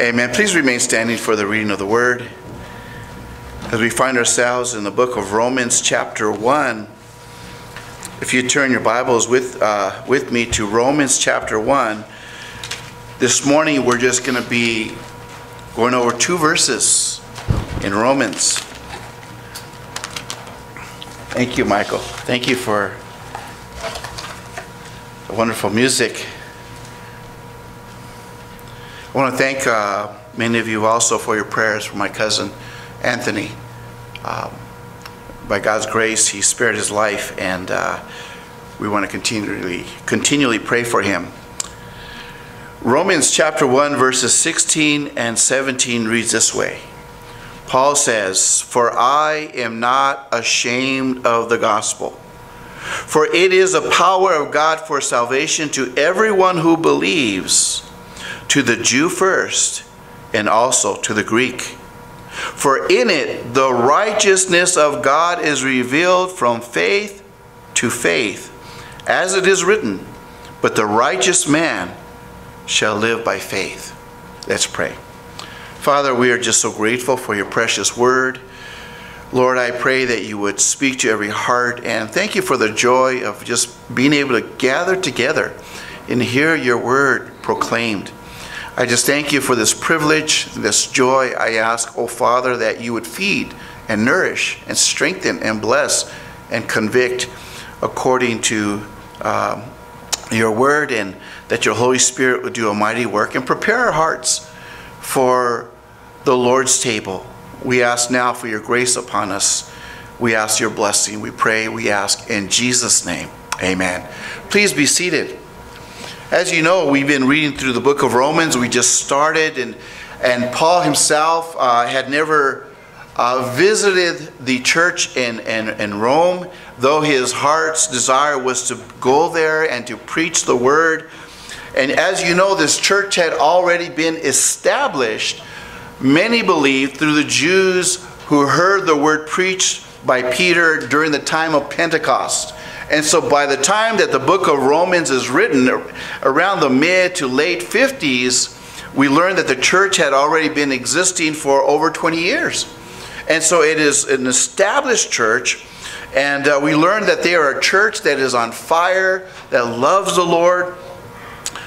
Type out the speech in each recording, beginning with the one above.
Amen. Please remain standing for the reading of the word. As we find ourselves in the book of Romans, chapter 1. If you turn your Bibles with, uh, with me to Romans, chapter 1, this morning we're just going to be going over two verses in Romans. Thank you, Michael. Thank you for the wonderful music. I want to thank uh, many of you also for your prayers for my cousin Anthony. Um, by God's grace, he spared his life, and uh, we want to continually, continually pray for him. Romans chapter 1, verses 16 and 17 reads this way Paul says, For I am not ashamed of the gospel, for it is the power of God for salvation to everyone who believes to the Jew first, and also to the Greek. For in it the righteousness of God is revealed from faith to faith, as it is written, But the righteous man shall live by faith. Let's pray. Father, we are just so grateful for your precious word. Lord, I pray that you would speak to every heart and thank you for the joy of just being able to gather together and hear your word proclaimed. I just thank you for this privilege, this joy. I ask, oh Father, that you would feed and nourish and strengthen and bless and convict according to um, your word, and that your Holy Spirit would do a mighty work and prepare our hearts for the Lord's table. We ask now for your grace upon us. We ask your blessing. We pray, we ask in Jesus' name. Amen. Please be seated. As you know, we've been reading through the book of Romans. We just started, and, and Paul himself uh, had never uh, visited the church in, in, in Rome, though his heart's desire was to go there and to preach the word. And as you know, this church had already been established, many believe, through the Jews who heard the word preached by Peter during the time of Pentecost. And so by the time that the book of Romans is written, around the mid to late 50s, we learn that the church had already been existing for over 20 years. And so it is an established church. And uh, we learn that they are a church that is on fire, that loves the Lord.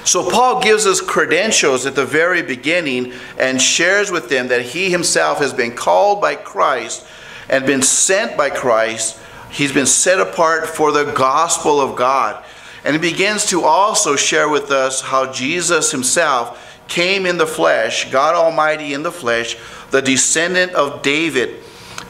So Paul gives us credentials at the very beginning and shares with them that he himself has been called by Christ and been sent by Christ He's been set apart for the gospel of God. And he begins to also share with us how Jesus himself came in the flesh, God Almighty in the flesh, the descendant of David,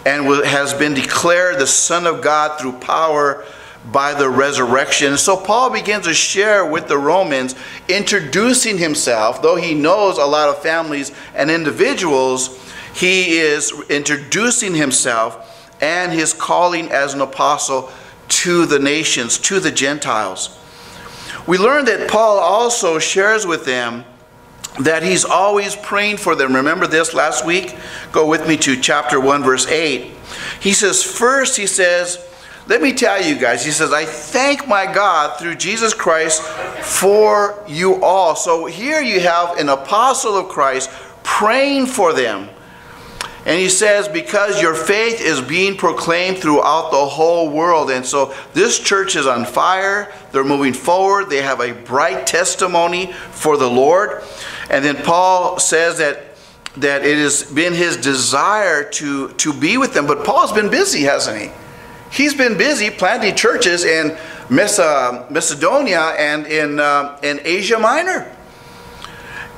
and has been declared the Son of God through power by the resurrection. So Paul begins to share with the Romans, introducing himself, though he knows a lot of families and individuals, he is introducing himself and his calling as an apostle to the nations, to the Gentiles. We learn that Paul also shares with them that he's always praying for them. Remember this last week? Go with me to chapter 1, verse 8. He says, First, he says, let me tell you guys, he says, I thank my God through Jesus Christ for you all. So here you have an apostle of Christ praying for them. And he says, because your faith is being proclaimed throughout the whole world. And so this church is on fire. They're moving forward. They have a bright testimony for the Lord. And then Paul says that, that it has been his desire to, to be with them. But Paul's been busy, hasn't he? He's been busy planting churches in Macedonia and in, uh, in Asia Minor.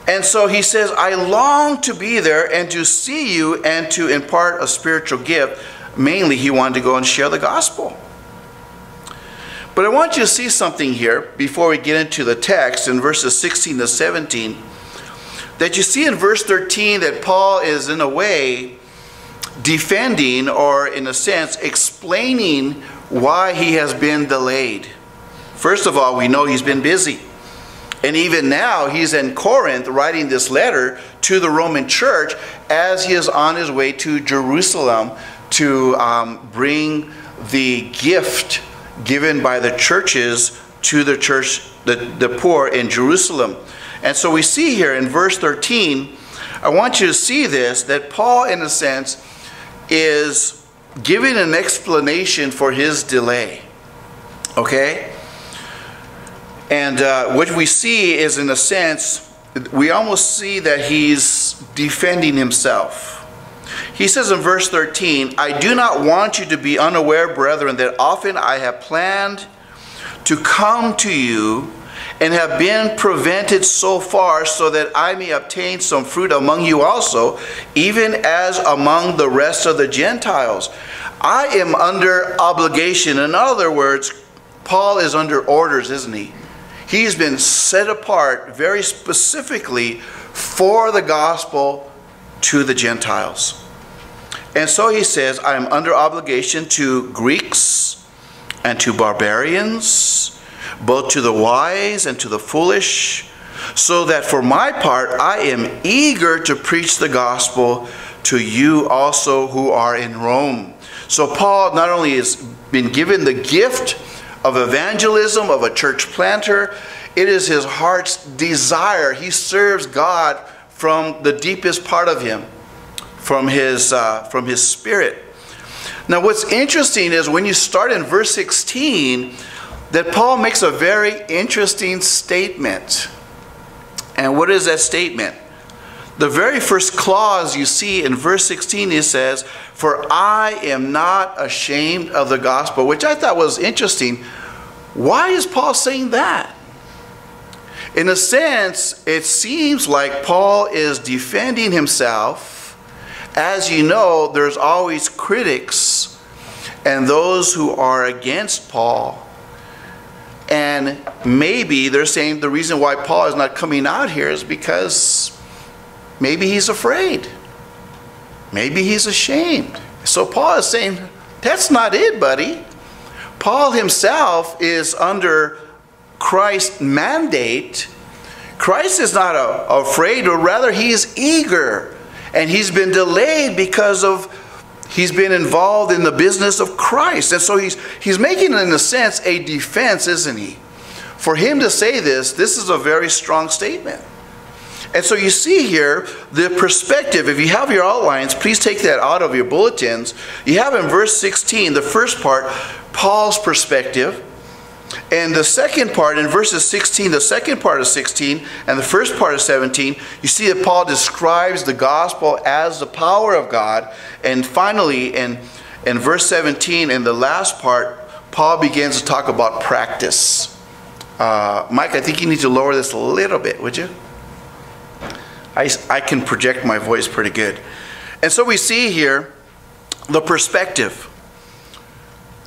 And so he says, I long to be there and to see you and to impart a spiritual gift. Mainly, he wanted to go and share the gospel. But I want you to see something here before we get into the text in verses 16 to 17. That you see in verse 13 that Paul is, in a way, defending or, in a sense, explaining why he has been delayed. First of all, we know he's been busy. And even now, he's in Corinth writing this letter to the Roman church as he is on his way to Jerusalem to um, bring the gift given by the churches to the church, the, the poor in Jerusalem. And so we see here in verse 13, I want you to see this that Paul, in a sense, is giving an explanation for his delay. Okay? And uh, what we see is, in a sense, we almost see that he's defending himself. He says in verse 13, I do not want you to be unaware, brethren, that often I have planned to come to you and have been prevented so far so that I may obtain some fruit among you also, even as among the rest of the Gentiles. I am under obligation. In other words, Paul is under orders, isn't he? He's been set apart very specifically for the gospel to the Gentiles. And so he says, I am under obligation to Greeks and to barbarians, both to the wise and to the foolish, so that for my part I am eager to preach the gospel to you also who are in Rome. So Paul not only has been given the gift of evangelism, of a church planter. It is his heart's desire. He serves God from the deepest part of him, from his, uh, from his spirit. Now, what's interesting is when you start in verse 16, that Paul makes a very interesting statement. And what is that statement? The very first clause you see in verse 16, he says, For I am not ashamed of the gospel, which I thought was interesting. Why is Paul saying that? In a sense, it seems like Paul is defending himself. As you know, there's always critics and those who are against Paul. And maybe they're saying the reason why Paul is not coming out here is because Maybe he's afraid. Maybe he's ashamed. So Paul is saying, that's not it, buddy. Paul himself is under Christ's mandate. Christ is not a, afraid, or rather, he is eager. And he's been delayed because of he's been involved in the business of Christ. And so he's he's making in a sense a defense, isn't he? For him to say this, this is a very strong statement. And so you see here the perspective. If you have your outlines, please take that out of your bulletins. You have in verse 16, the first part, Paul's perspective. And the second part, in verses 16, the second part of 16, and the first part of 17, you see that Paul describes the gospel as the power of God. And finally, in, in verse 17, in the last part, Paul begins to talk about practice. Uh, Mike, I think you need to lower this a little bit, would you? I, I can project my voice pretty good. And so we see here the perspective.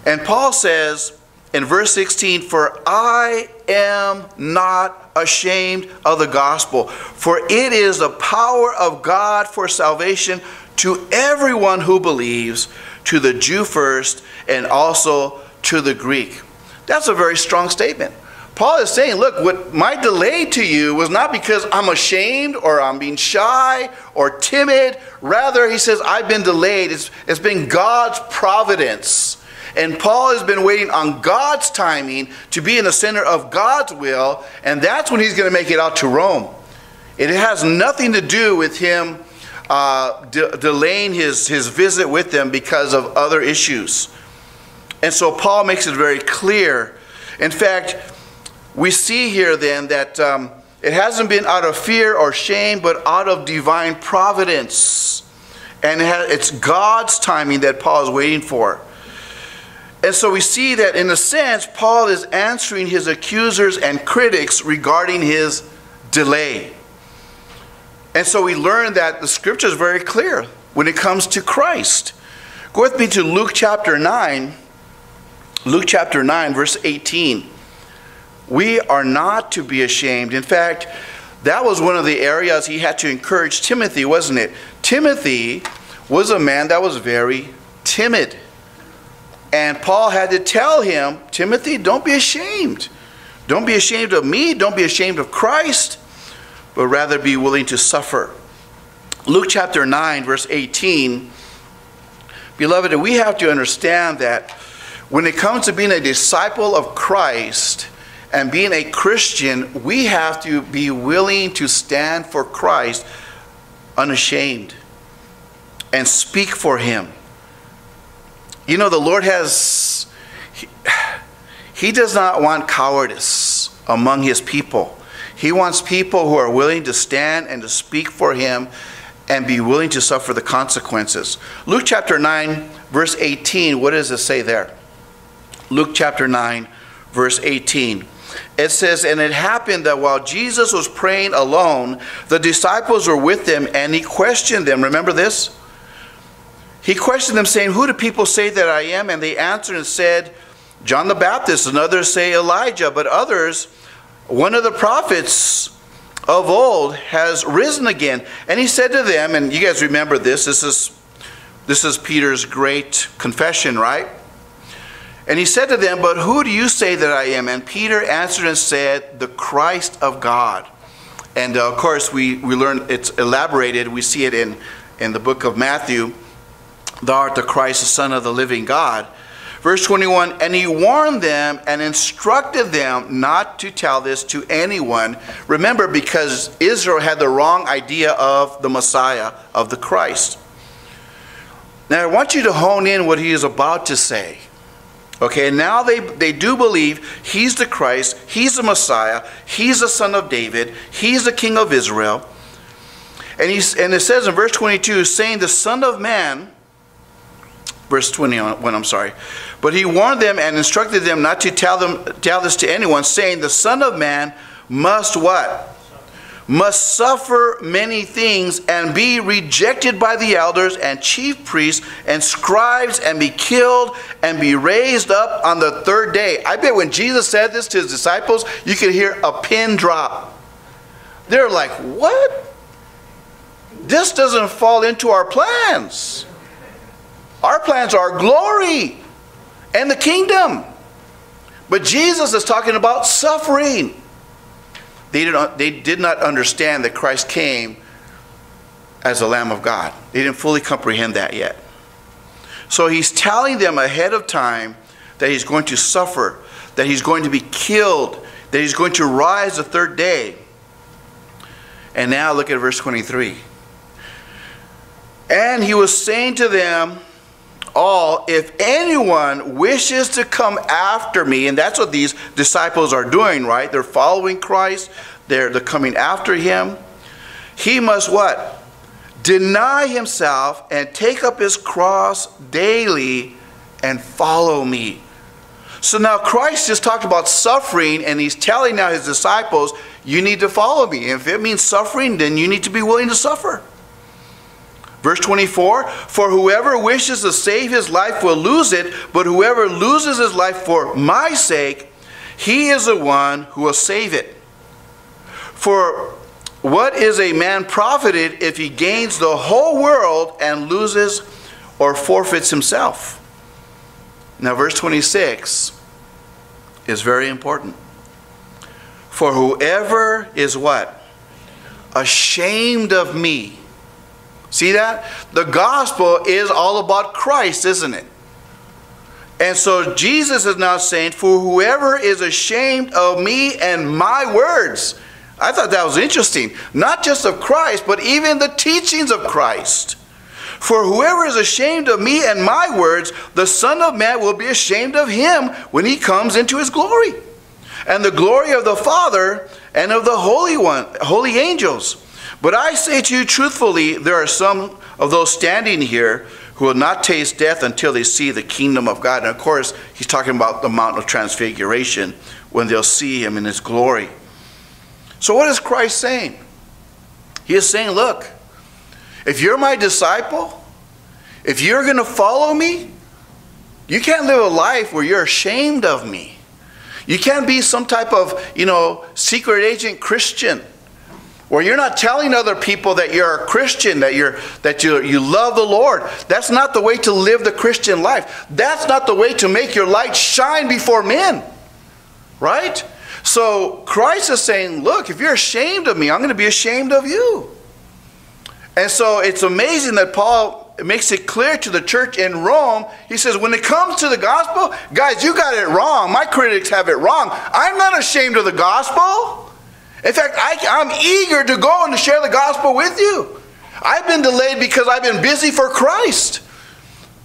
And Paul says in verse 16, For I am not ashamed of the gospel, for it is the power of God for salvation to everyone who believes, to the Jew first, and also to the Greek. That's a very strong statement. Paul is saying, look, what my delay to you was not because I'm ashamed or I'm being shy or timid. Rather, he says, I've been delayed. It's, it's been God's providence. And Paul has been waiting on God's timing to be in the center of God's will, and that's when he's going to make it out to Rome. It has nothing to do with him uh, de delaying his, his visit with them because of other issues. And so Paul makes it very clear. In fact, we see here then that um, it hasn't been out of fear or shame, but out of divine providence. And it's God's timing that Paul is waiting for. And so we see that in a sense, Paul is answering his accusers and critics regarding his delay. And so we learn that the scripture is very clear when it comes to Christ. Go with me to Luke chapter 9. Luke chapter 9, verse 18. We are not to be ashamed. In fact, that was one of the areas he had to encourage Timothy, wasn't it? Timothy was a man that was very timid. And Paul had to tell him, Timothy, don't be ashamed. Don't be ashamed of me. Don't be ashamed of Christ, but rather be willing to suffer. Luke chapter 9, verse 18. Beloved, we have to understand that when it comes to being a disciple of Christ, and being a Christian, we have to be willing to stand for Christ unashamed and speak for him. You know, the Lord has, he, he does not want cowardice among his people. He wants people who are willing to stand and to speak for him and be willing to suffer the consequences. Luke chapter 9, verse 18, what does it say there? Luke chapter 9, verse 18. It says, And it happened that while Jesus was praying alone, the disciples were with him, and he questioned them. Remember this? He questioned them, saying, Who do people say that I am? And they answered and said, John the Baptist, and others say Elijah, but others, one of the prophets of old has risen again. And he said to them, and you guys remember this, this is this is Peter's great confession, right? And he said to them, But who do you say that I am? And Peter answered and said, The Christ of God. And uh, of course, we, we learn it's elaborated. We see it in, in the book of Matthew. Thou art the Christ, the Son of the living God. Verse 21 And he warned them and instructed them not to tell this to anyone. Remember, because Israel had the wrong idea of the Messiah, of the Christ. Now, I want you to hone in what he is about to say. Okay, now they, they do believe he's the Christ, he's the Messiah, he's the son of David, he's the king of Israel. And, he's, and it says in verse 22, saying, The Son of Man, verse 21, I'm sorry, but he warned them and instructed them not to tell, them, tell this to anyone, saying, The Son of Man must what? Must suffer many things and be rejected by the elders and chief priests and scribes and be killed and be raised up on the third day. I bet when Jesus said this to his disciples, you could hear a pin drop. They're like, What? This doesn't fall into our plans. Our plans are glory and the kingdom. But Jesus is talking about suffering. They did, not, they did not understand that Christ came as the Lamb of God. They didn't fully comprehend that yet. So he's telling them ahead of time that he's going to suffer, that he's going to be killed, that he's going to rise the third day. And now look at verse 23. And he was saying to them, all, if anyone wishes to come after me, and that's what these disciples are doing, right? They're following Christ, they're, they're coming after him. He must what? Deny himself and take up his cross daily and follow me. So now Christ just talked about suffering, and he's telling now his disciples, you need to follow me. If it means suffering, then you need to be willing to suffer. Verse 24 For whoever wishes to save his life will lose it, but whoever loses his life for my sake, he is the one who will save it. For what is a man profited if he gains the whole world and loses or forfeits himself? Now, verse 26 is very important. For whoever is what? Ashamed of me See that? The gospel is all about Christ, isn't it? And so Jesus is now saying, For whoever is ashamed of me and my words. I thought that was interesting. Not just of Christ, but even the teachings of Christ. For whoever is ashamed of me and my words, the Son of Man will be ashamed of him when he comes into his glory. And the glory of the Father and of the Holy One, holy angels. But I say to you truthfully, there are some of those standing here who will not taste death until they see the kingdom of God. And of course, he's talking about the Mount of Transfiguration when they'll see him in his glory. So, what is Christ saying? He is saying, Look, if you're my disciple, if you're going to follow me, you can't live a life where you're ashamed of me. You can't be some type of, you know, secret agent Christian where you're not telling other people that you're a Christian, that you're that you you love the Lord. That's not the way to live the Christian life. That's not the way to make your light shine before men. Right? So Christ is saying, look, if you're ashamed of me, I'm going to be ashamed of you. And so it's amazing that Paul makes it clear to the church in Rome. He says, when it comes to the gospel, guys, you got it wrong. My critics have it wrong. I'm not ashamed of the gospel. In fact, I, am eager to go and to share the gospel with you. I've been delayed because I've been busy for Christ.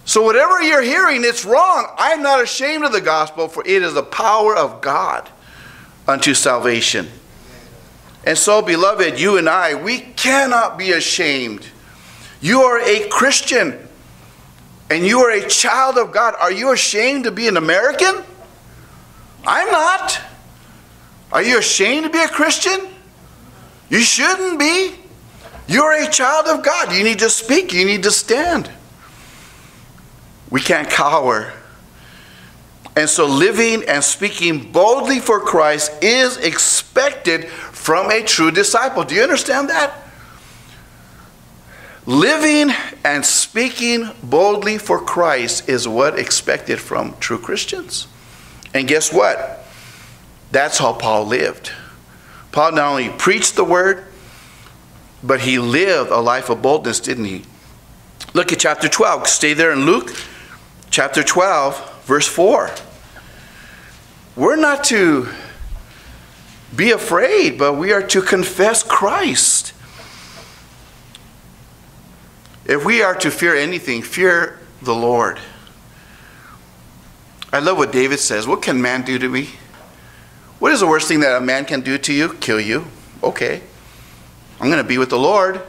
So, whatever you're hearing, it's wrong. I'm not ashamed of the gospel, for it is the power of God unto salvation. And so, beloved, you and I, we cannot be ashamed. You are a Christian and you are a child of God. Are you ashamed to be an American? I'm not. Are you ashamed to be a Christian? You shouldn't be. You're a child of God. You need to speak, you need to stand. We can't cower. And so, living and speaking boldly for Christ is expected from a true disciple. Do you understand that? Living and speaking boldly for Christ is what expected from true Christians. And guess what? That's how Paul lived. Paul not only preached the word, but he lived a life of boldness, didn't he? Look at chapter 12. Stay there in Luke chapter 12, verse 4. We're not to be afraid, but we are to confess Christ. If we are to fear anything, fear the Lord. I love what David says. What can man do to me? What is the worst thing that a man can do to you? Kill you. Okay. I'm going to be with the Lord.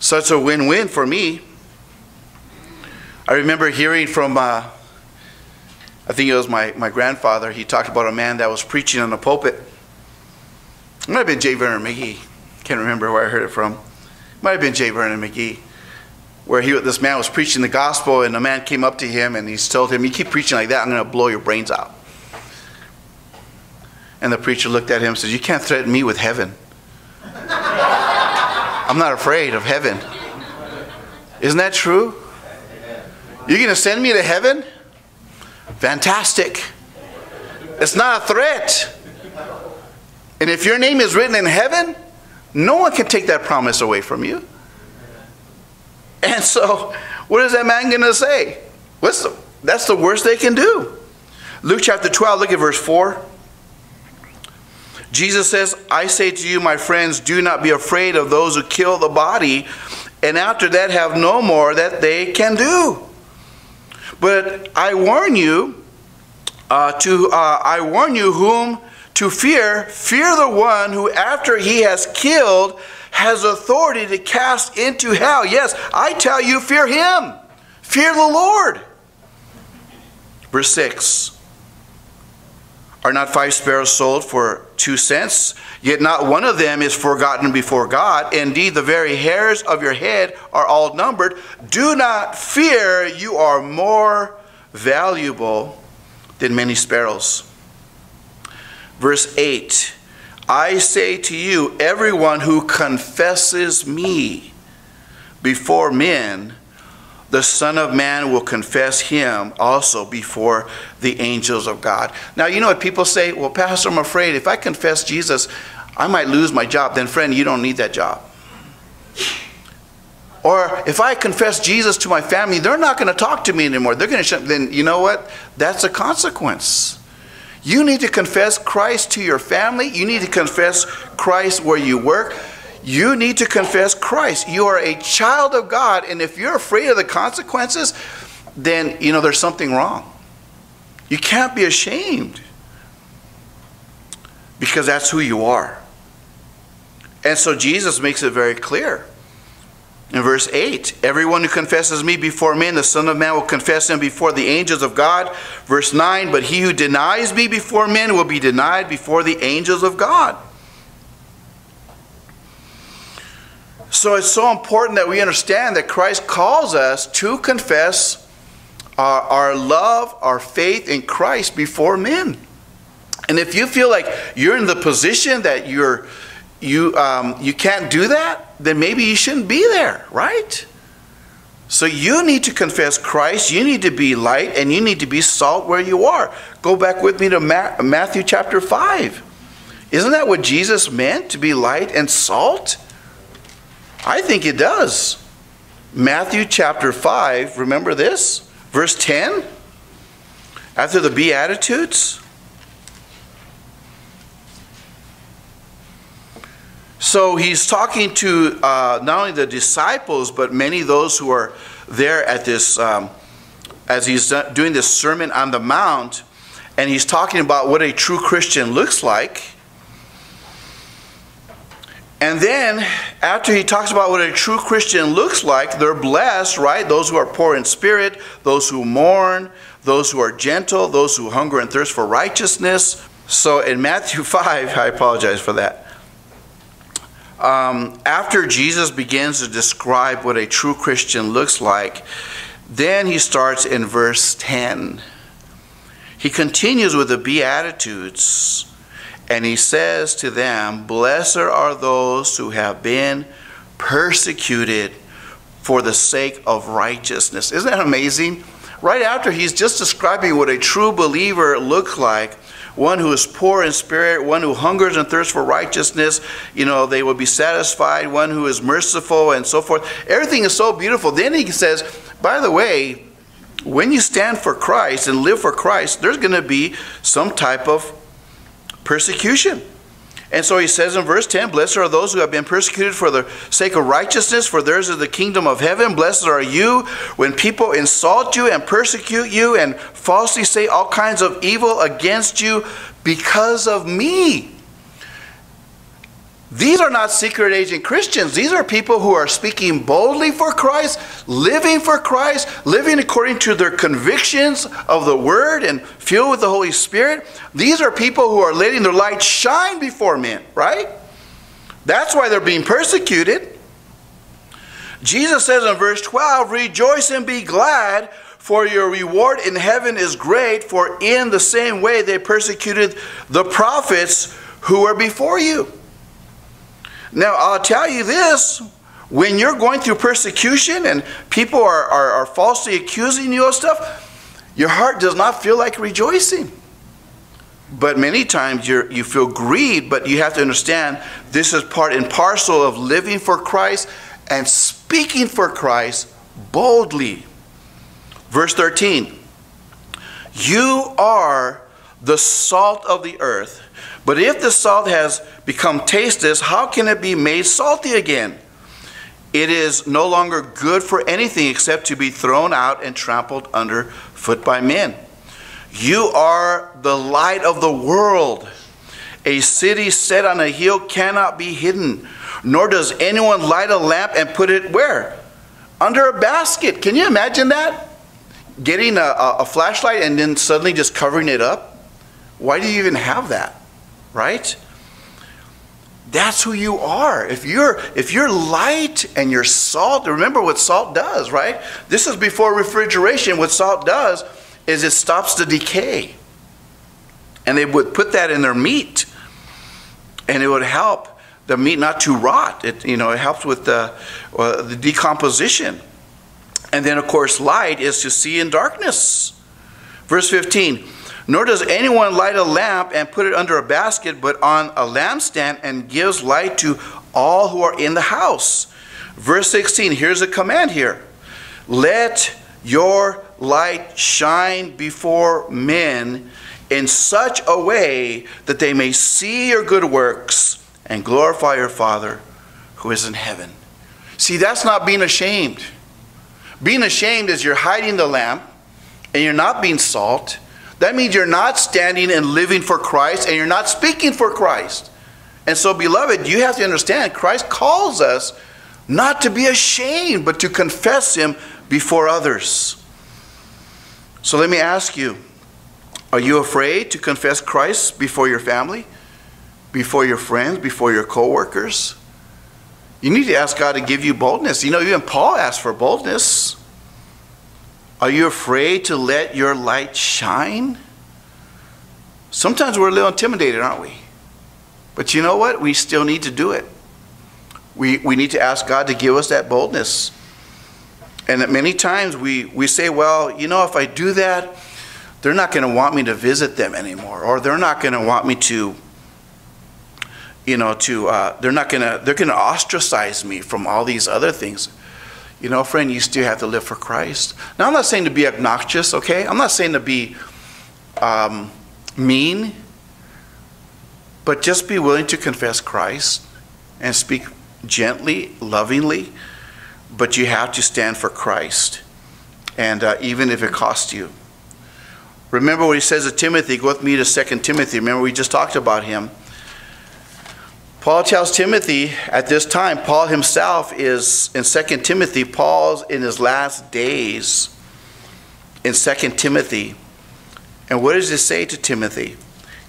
Such a win win for me. I remember hearing from, uh, I think it was my, my grandfather, he talked about a man that was preaching on the pulpit. It might have been J. Vernon McGee. Can't remember where I heard it from. It might have been J. Vernon McGee. Where he, this man was preaching the gospel, and a man came up to him and he told him, You keep preaching like that, I'm going to blow your brains out. And the preacher looked at him and said, You can't threaten me with heaven. I'm not afraid of heaven. Isn't that true? You're going to send me to heaven? Fantastic. It's not a threat. And if your name is written in heaven, no one can take that promise away from you. And so, what is that man going to say? What's the, that's the worst they can do. Luke chapter 12, look at verse 4. Jesus says, I say to you, my friends, do not be afraid of those who kill the body, and after that have no more that they can do. But I warn you, uh, to uh, I warn you whom to fear. Fear the one who, after he has killed, has authority to cast into hell. Yes, I tell you, fear him. Fear the Lord. Verse 6 Are not five sparrows sold for two cents? Yet not one of them is forgotten before God. Indeed, the very hairs of your head are all numbered. Do not fear, you are more valuable than many sparrows. Verse 8 I say to you, everyone who confesses me before men, the Son of Man will confess him also before the angels of God. Now, you know what people say? Well, Pastor, I'm afraid if I confess Jesus, I might lose my job. Then, friend, you don't need that job. Or if I confess Jesus to my family, they're not going to talk to me anymore. They're going to. Then you know what? That's a consequence. You need to confess Christ to your family. You need to confess Christ where you work. You need to confess Christ. You are a child of God, and if you're afraid of the consequences, then you know there's something wrong. You can't be ashamed because that's who you are. And so Jesus makes it very clear. In verse 8, everyone who confesses me before men, the Son of Man will confess him before the angels of God. Verse 9, but he who denies me before men will be denied before the angels of God. So it's so important that we understand that Christ calls us to confess our, our love, our faith in Christ before men. And if you feel like you're in the position that you're you, um, you can't do that, then maybe you shouldn't be there, right? So you need to confess Christ, you need to be light, and you need to be salt where you are. Go back with me to Matthew chapter 5. Isn't that what Jesus meant, to be light and salt? I think it does. Matthew chapter 5, remember this? Verse 10? After the Beatitudes? So he's talking to uh, not only the disciples, but many of those who are there at this, um, as he's doing this Sermon on the Mount, and he's talking about what a true Christian looks like. And then, after he talks about what a true Christian looks like, they're blessed, right? Those who are poor in spirit, those who mourn, those who are gentle, those who hunger and thirst for righteousness. So in Matthew 5, I apologize for that. Um, after Jesus begins to describe what a true Christian looks like, then he starts in verse 10. He continues with the Beatitudes. And he says to them, Blessed are those who have been persecuted for the sake of righteousness. Isn't that amazing? Right after he's just describing what a true believer looks like, one who is poor in spirit, one who hungers and thirsts for righteousness, you know, they will be satisfied, one who is merciful and so forth. Everything is so beautiful. Then he says, by the way, when you stand for Christ and live for Christ, there's going to be some type of persecution. And so he says in verse 10 Blessed are those who have been persecuted for the sake of righteousness, for theirs is the kingdom of heaven. Blessed are you when people insult you and persecute you and falsely say all kinds of evil against you because of me. These are not secret agent Christians. These are people who are speaking boldly for Christ, living for Christ, living according to their convictions of the Word and filled with the Holy Spirit. These are people who are letting their light shine before men, right? That's why they're being persecuted. Jesus says in verse 12, Rejoice and be glad, for your reward in heaven is great, for in the same way they persecuted the prophets who were before you. Now, I'll tell you this when you're going through persecution and people are, are, are, falsely accusing you of stuff, your heart does not feel like rejoicing. But many times you you feel grieved, but you have to understand this is part and parcel of living for Christ and speaking for Christ boldly. Verse 13 You are the salt of the earth. But if the salt has become tasteless, how can it be made salty again? It is no longer good for anything except to be thrown out and trampled underfoot by men. You are the light of the world. A city set on a hill cannot be hidden, nor does anyone light a lamp and put it where? Under a basket. Can you imagine that? Getting a, a, a flashlight and then suddenly just covering it up? Why do you even have that? Right? That's who you are. If you're if you're light and you're salt, remember what salt does, right? This is before refrigeration. What salt does is it stops the decay. And they would put that in their meat. And it would help the meat not to rot. It you know, it helps with the uh, the decomposition. And then of course light is to see in darkness. Verse 15 nor does anyone light a lamp and put it under a basket, but on a lampstand and gives light to all who are in the house. Verse 16, here's a command here Let your light shine before men in such a way that they may see your good works and glorify your Father who is in heaven. See, that's not being ashamed. Being ashamed is you're hiding the lamp and you're not being salt that means you're not standing and living for Christ and you're not speaking for Christ. And so, beloved, you have to understand Christ calls us not to be ashamed, but to confess Him before others. So, let me ask you are you afraid to confess Christ before your family, before your friends, before your coworkers? You need to ask God to give you boldness. You know, even Paul asked for boldness. Are you afraid to let your light shine? Sometimes we're a little intimidated, aren't we? But you know what? We still need to do it. We, we need to ask God to give us that boldness. And that many times we, we say, well, you know, if I do that, they're not going to want me to visit them anymore, or they're not going to want me to, you know, to, uh, they're not going to, they're going to ostracize me from all these other things. You know, friend, you still have to live for Christ. Now, I'm not saying to be obnoxious, okay? I'm not saying to be um, mean, but just be willing to confess Christ and speak gently, lovingly, but you have to stand for Christ. And uh, even if it costs you. Remember what he says to Timothy. Go with me to 2 Timothy. Remember, we just talked about him. Paul tells Timothy at this time, Paul himself is in 2 Timothy, Paul's in his last days in 2 Timothy. And what does he say to Timothy?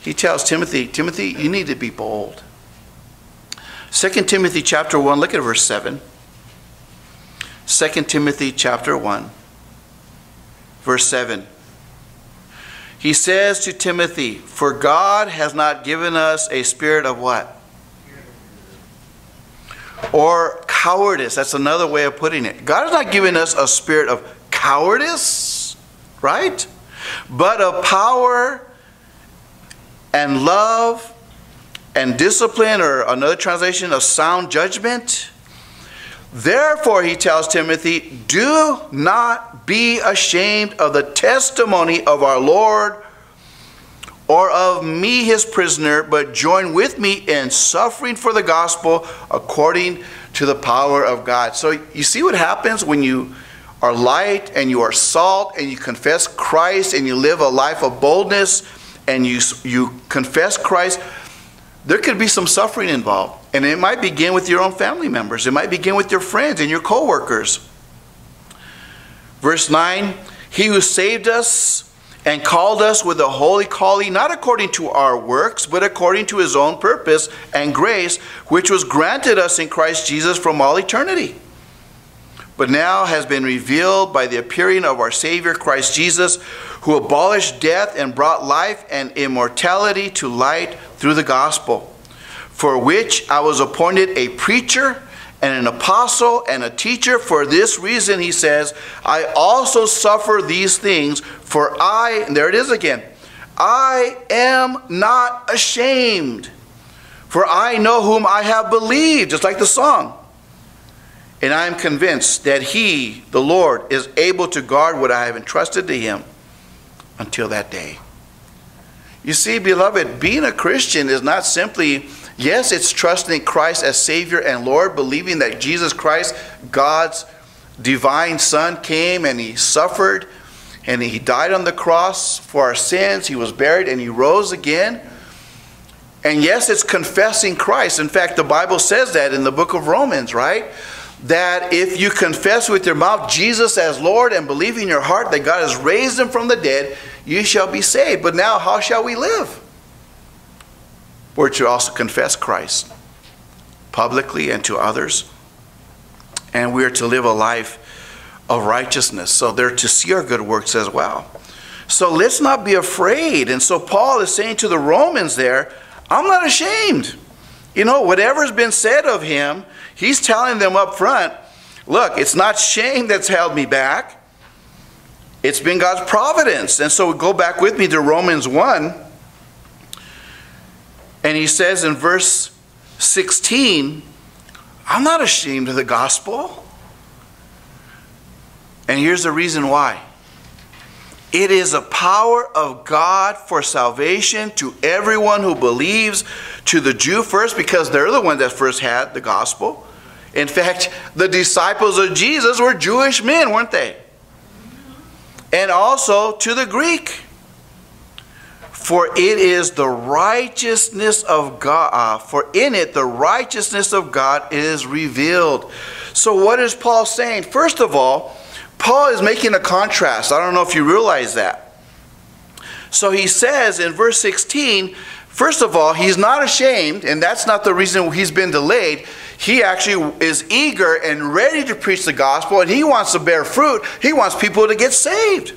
He tells Timothy, Timothy, you need to be bold. 2 Timothy chapter 1, look at verse 7. 2 Timothy chapter 1, verse 7. He says to Timothy, For God has not given us a spirit of what? Or cowardice. That's another way of putting it. God has not given us a spirit of cowardice, right? But of power and love and discipline, or another translation of sound judgment. Therefore, he tells Timothy, do not be ashamed of the testimony of our Lord or of me, his prisoner, but join with me in suffering for the gospel according to the power of God. So, you see what happens when you are light and you are salt and you confess Christ and you live a life of boldness and you, you confess Christ, there could be some suffering involved. And it might begin with your own family members, it might begin with your friends and your co workers. Verse 9 He who saved us and called us with a holy calling, not according to our works, but according to his own purpose and grace, which was granted us in Christ Jesus from all eternity but now has been revealed by the appearing of our Savior Christ Jesus, who abolished death and brought life and immortality to light through the gospel, for which I was appointed a preacher and an apostle and a teacher. For this reason, he says, I also suffer these things, for I, and there it is again, I am not ashamed, for I know whom I have believed, just like the song. And I am convinced that He, the Lord, is able to guard what I have entrusted to Him until that day. You see, beloved, being a Christian is not simply, yes, it's trusting Christ as Savior and Lord, believing that Jesus Christ, God's divine Son, came and He suffered and He died on the cross for our sins. He was buried and He rose again. And yes, it's confessing Christ. In fact, the Bible says that in the book of Romans, right? that if you confess with your mouth Jesus as Lord and believe in your heart that God has raised him from the dead, you shall be saved. But now, how shall we live? We're to also confess Christ publicly and to others. And we are to live a life of righteousness. So they're to see our good works as well. So let's not be afraid. And so Paul is saying to the Romans there, I'm not ashamed. You know, whatever's been said of him, He's telling them up front look, it's not shame that's held me back, it's been God's providence. And so go back with me to Romans 1. And he says in verse 16, I'm not ashamed of the gospel. And here's the reason why. It is a power of God for salvation to everyone who believes, to the Jew first, because they're the one that first had the gospel, in fact, the disciples of Jesus were Jewish men, weren't they? And also to the Greek. For it is the righteousness of God, uh, for in it the righteousness of God is revealed. So, what is Paul saying? First of all, Paul is making a contrast. I don't know if you realize that. So, he says in verse 16, first of all, he's not ashamed, and that's not the reason he's been delayed he actually is eager and ready to preach the gospel and he wants to bear fruit. He wants people to get saved.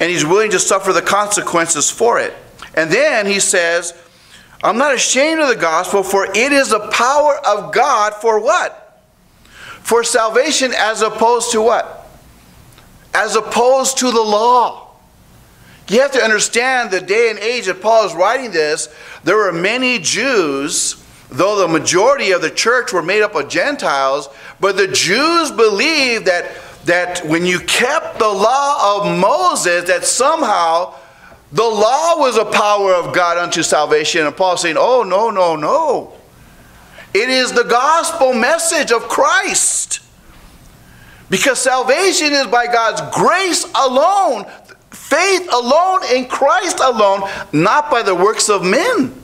And he's willing to suffer the consequences for it. And then he says, I'm not ashamed of the gospel, for it is the power of God for what? For salvation as opposed to what? As opposed to the law. You have to understand the day and age that Paul is writing this, there were many Jews though the majority of the church were made up of Gentiles, but the Jews believed that, that when you kept the law of Moses, that somehow the law was a power of God unto salvation. And Paul saying, oh, no, no, no. It is the gospel message of Christ. Because salvation is by God's grace alone, faith alone in Christ alone, not by the works of men.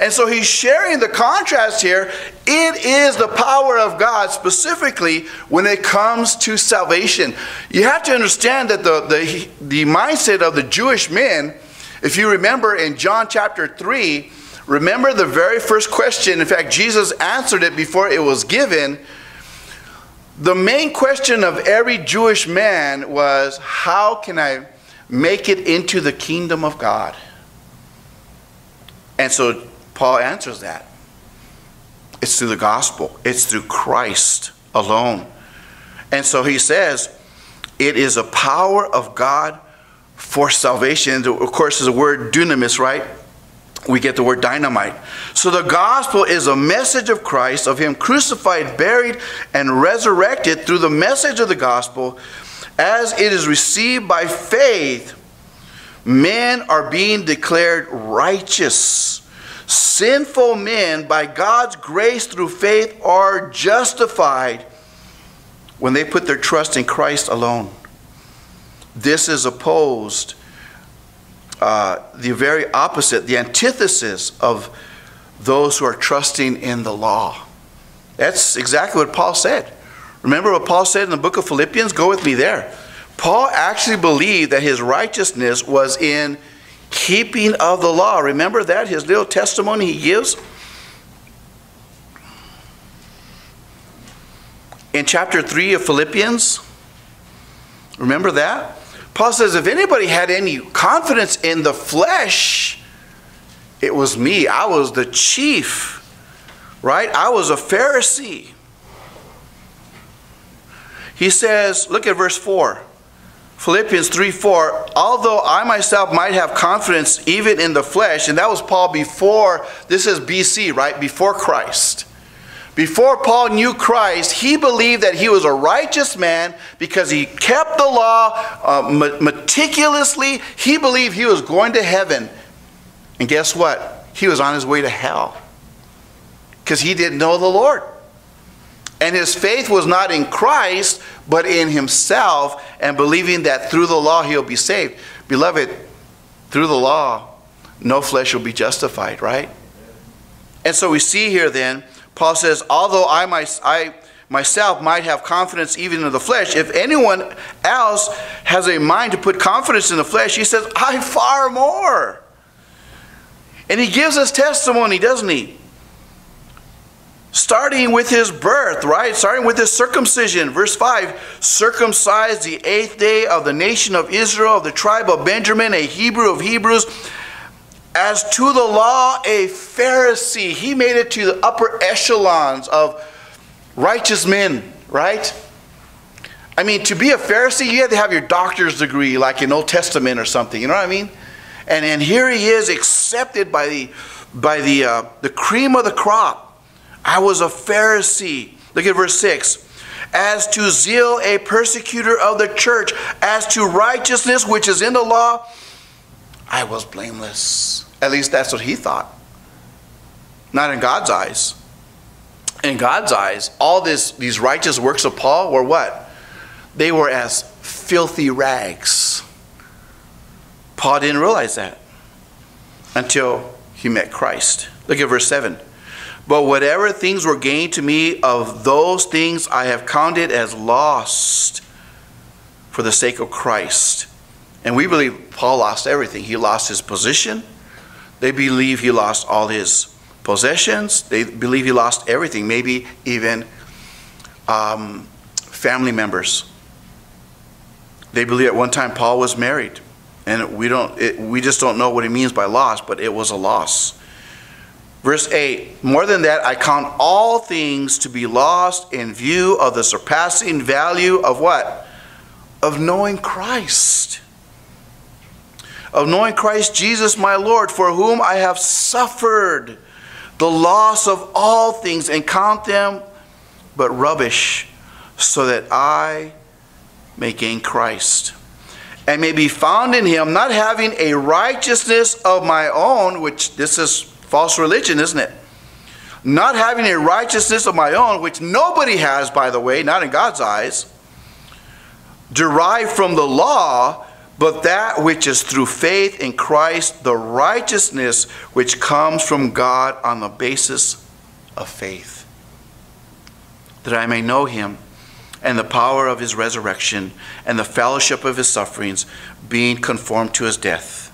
And so he's sharing the contrast here. It is the power of God specifically when it comes to salvation. You have to understand that the, the, the mindset of the Jewish men, if you remember in John chapter 3, remember the very first question. In fact, Jesus answered it before it was given. The main question of every Jewish man was, How can I make it into the kingdom of God? And so Paul answers that. It's through the gospel, it's through Christ alone. And so he says, it is a power of God for salvation. Of course, is the word dunamis, right? We get the word dynamite. So the gospel is a message of Christ, of Him crucified, buried, and resurrected through the message of the gospel. As it is received by faith, men are being declared righteous Sinful men, by God's grace through faith, are justified when they put their trust in Christ alone. This is opposed, uh, the very opposite, the antithesis of those who are trusting in the law. That's exactly what Paul said. Remember what Paul said in the book of Philippians? Go with me there. Paul actually believed that his righteousness was in keeping of the law. Remember that, his little testimony he gives? In chapter 3 of Philippians, remember that? Paul says, if anybody had any confidence in the flesh, it was me. I was the chief, right? I was a Pharisee. He says, look at verse 4. Philippians 3 4, although I myself might have confidence even in the flesh, and that was Paul before, this is BC, right? Before Christ. Before Paul knew Christ, he believed that he was a righteous man because he kept the law uh, meticulously. He believed he was going to heaven. And guess what? He was on his way to hell because he didn't know the Lord. And his faith was not in Christ, but in himself, and believing that through the law he'll be saved. Beloved, through the law, no flesh will be justified, right? And so we see here then, Paul says, although I, my, I myself might have confidence even in the flesh, if anyone else has a mind to put confidence in the flesh, he says, I far more. And he gives us testimony, doesn't he? Starting with his birth, right? Starting with his circumcision. Verse 5 circumcised the eighth day of the nation of Israel, of the tribe of Benjamin, a Hebrew of Hebrews. As to the law, a Pharisee. He made it to the upper echelons of righteous men, right? I mean, to be a Pharisee, you had to have your doctor's degree, like in Old Testament or something. You know what I mean? And and here he is, accepted by the by the uh, the cream of the crop I was a Pharisee. Look at verse 6. As to zeal, a persecutor of the church. As to righteousness, which is in the law, I was blameless. At least that's what he thought. Not in God's eyes. In God's eyes, all this, these righteous works of Paul were what? They were as filthy rags. Paul didn't realize that until he met Christ. Look at verse 7. But whatever things were gained to me, of those things I have counted as lost for the sake of Christ. And we believe Paul lost everything. He lost his position. They believe he lost all his possessions. They believe he lost everything, maybe even um, family members. They believe at one time Paul was married. And we, don't, it, we just don't know what he means by loss, but it was a loss. Verse 8 More than that, I count all things to be lost in view of the surpassing value of what? Of knowing Christ. Of knowing Christ Jesus my Lord, for whom I have suffered the loss of all things and count them but rubbish, so that I may gain Christ and may be found in him, not having a righteousness of my own, which this is false religion, isn't it? not having a righteousness of my own, which nobody has, by the way, not in God's eyes, derived from the law, but that which is through faith in Christ, the righteousness which comes from God on the basis of faith. That I may know him and the power of his resurrection and the fellowship of his sufferings, being conformed to his death,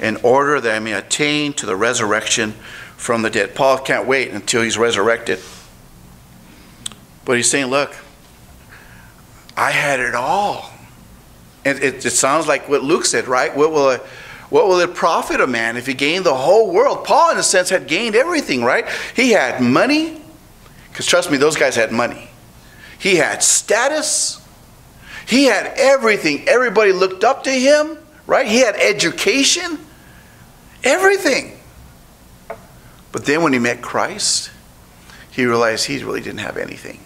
in order that I may attain to the resurrection from the dead. Paul can't wait until he's resurrected. But he's saying, Look, I had it all. And it, it sounds like what Luke said, right? What will, it, what will it profit a man if he gained the whole world? Paul, in a sense, had gained everything, right? He had money, because trust me, those guys had money. He had status. He had everything. Everybody looked up to him, right? He had education, everything. But then when he met Christ, he realized he really didn't have anything.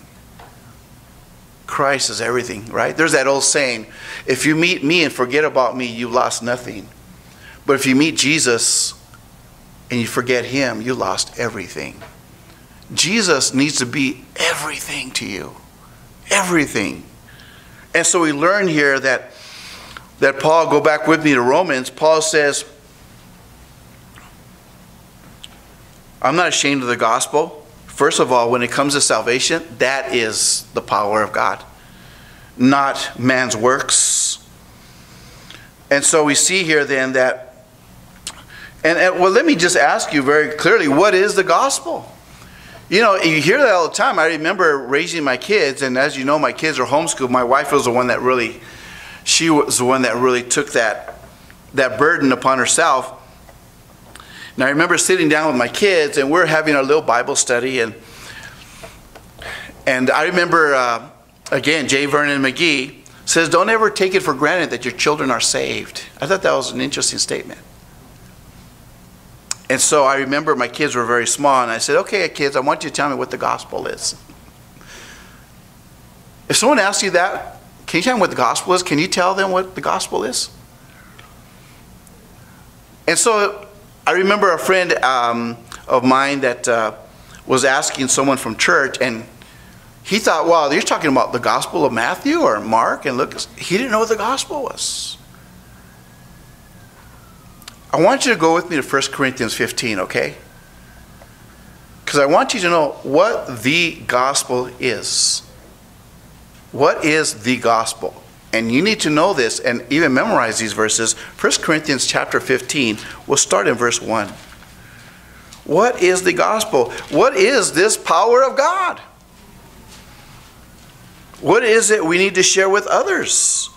Christ is everything, right? There's that old saying if you meet me and forget about me, you lost nothing. But if you meet Jesus and you forget him, you lost everything. Jesus needs to be everything to you. Everything. And so we learn here that that Paul, go back with me to Romans, Paul says, I'm not ashamed of the gospel. First of all, when it comes to salvation, that is the power of God, not man's works. And so we see here then that, and, and well, let me just ask you very clearly what is the gospel? You know, you hear that all the time. I remember raising my kids, and as you know, my kids are homeschooled. My wife was the one that really, she was the one that really took that, that burden upon herself. And I remember sitting down with my kids, and we're having our little Bible study, and and I remember uh, again, J. Vernon McGee says, "Don't ever take it for granted that your children are saved." I thought that was an interesting statement. And so I remember my kids were very small, and I said, Okay, kids, I want you to tell me what the gospel is. If someone asks you that, can you tell them what the gospel is? Can you tell them what the gospel is? And so I remember a friend um, of mine that uh, was asking someone from church, and he thought, wow, you're talking about the gospel of Matthew or Mark and Luke. He didn't know what the gospel was. I want you to go with me to 1 Corinthians 15, okay? Because I want you to know what the gospel is. What is the gospel? And you need to know this and even memorize these verses. 1 Corinthians chapter 15, we'll start in verse 1. What is the gospel? What is this power of God? What is it we need to share with others?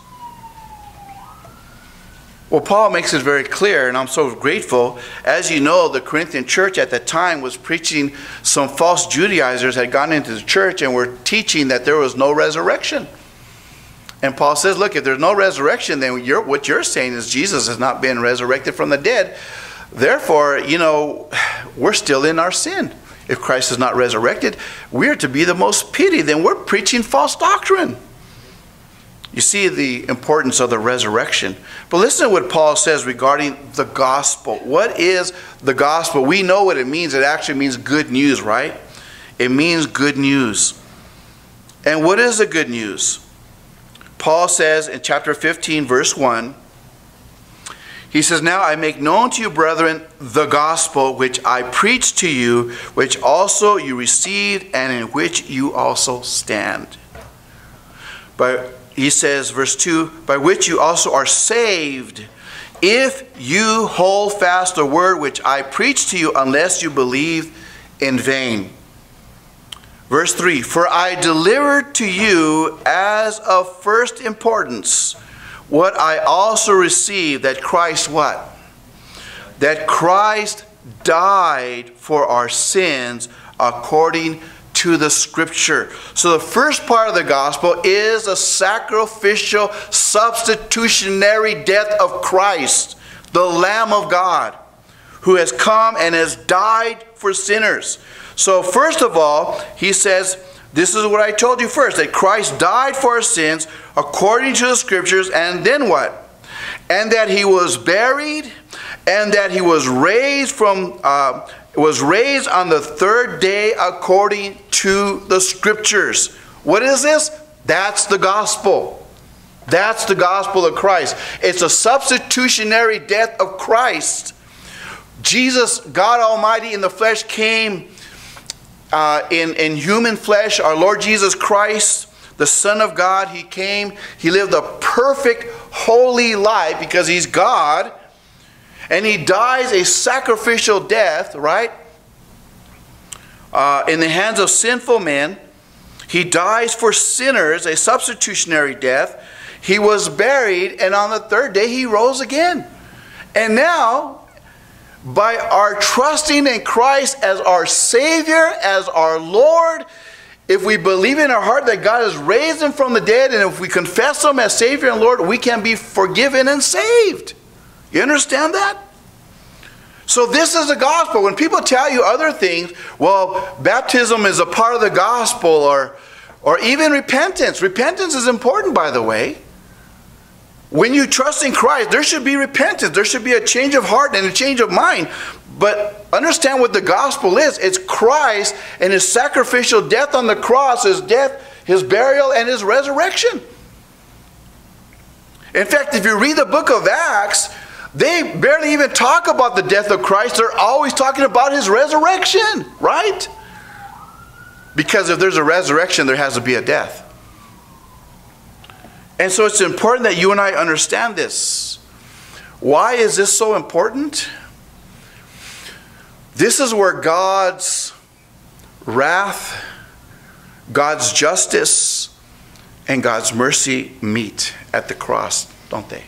Well, Paul makes it very clear, and I'm so grateful. As you know, the Corinthian church at the time was preaching, some false Judaizers had gone into the church and were teaching that there was no resurrection. And Paul says, look, if there's no resurrection, then you're, what you're saying is Jesus has not been resurrected from the dead. Therefore, you know, we're still in our sin. If Christ is not resurrected, we're to be the most pitied. Then we're preaching false doctrine. You see the importance of the resurrection. But listen to what Paul says regarding the gospel. What is the gospel? We know what it means. It actually means good news, right? It means good news. And what is the good news? Paul says in chapter 15, verse 1, he says, Now I make known to you, brethren, the gospel which I preached to you, which also you received, and in which you also stand. But he says, verse 2 by which you also are saved, if you hold fast the word which I preached to you, unless you believe in vain. Verse 3 For I delivered to you as of first importance what I also received that Christ what? That Christ died for our sins according to the scripture. So the first part of the gospel is a sacrificial, substitutionary death of Christ, the Lamb of God, who has come and has died for sinners. So, first of all, he says, This is what I told you first that Christ died for our sins according to the scriptures, and then what? And that he was buried, and that he was raised from. Uh, was raised on the third day according to the scriptures. What is this? That's the gospel. That's the gospel of Christ. It's a substitutionary death of Christ. Jesus, God Almighty in the flesh, came uh, in, in human flesh. Our Lord Jesus Christ, the Son of God, He came. He lived a perfect, holy life because He's God. And He dies a sacrificial death, right? Uh, in the hands of sinful men. He dies for sinners, a substitutionary death. He was buried, and on the third day he rose again. And now, by our trusting in Christ as our Savior, as our Lord, if we believe in our heart that God has raised him from the dead, and if we confess him as Savior and Lord, we can be forgiven and saved. You understand that? So, this is the gospel. When people tell you other things, well, baptism is a part of the gospel, or, or even repentance. Repentance is important, by the way. When you trust in Christ, there should be repentance. There should be a change of heart and a change of mind. But understand what the gospel is it's Christ and his sacrificial death on the cross, his death, his burial, and his resurrection. In fact, if you read the book of Acts, they barely even talk about the death of Christ. They're always talking about his resurrection, right? Because if there's a resurrection, there has to be a death. And so it's important that you and I understand this. Why is this so important? This is where God's wrath, God's justice, and God's mercy meet at the cross, don't they?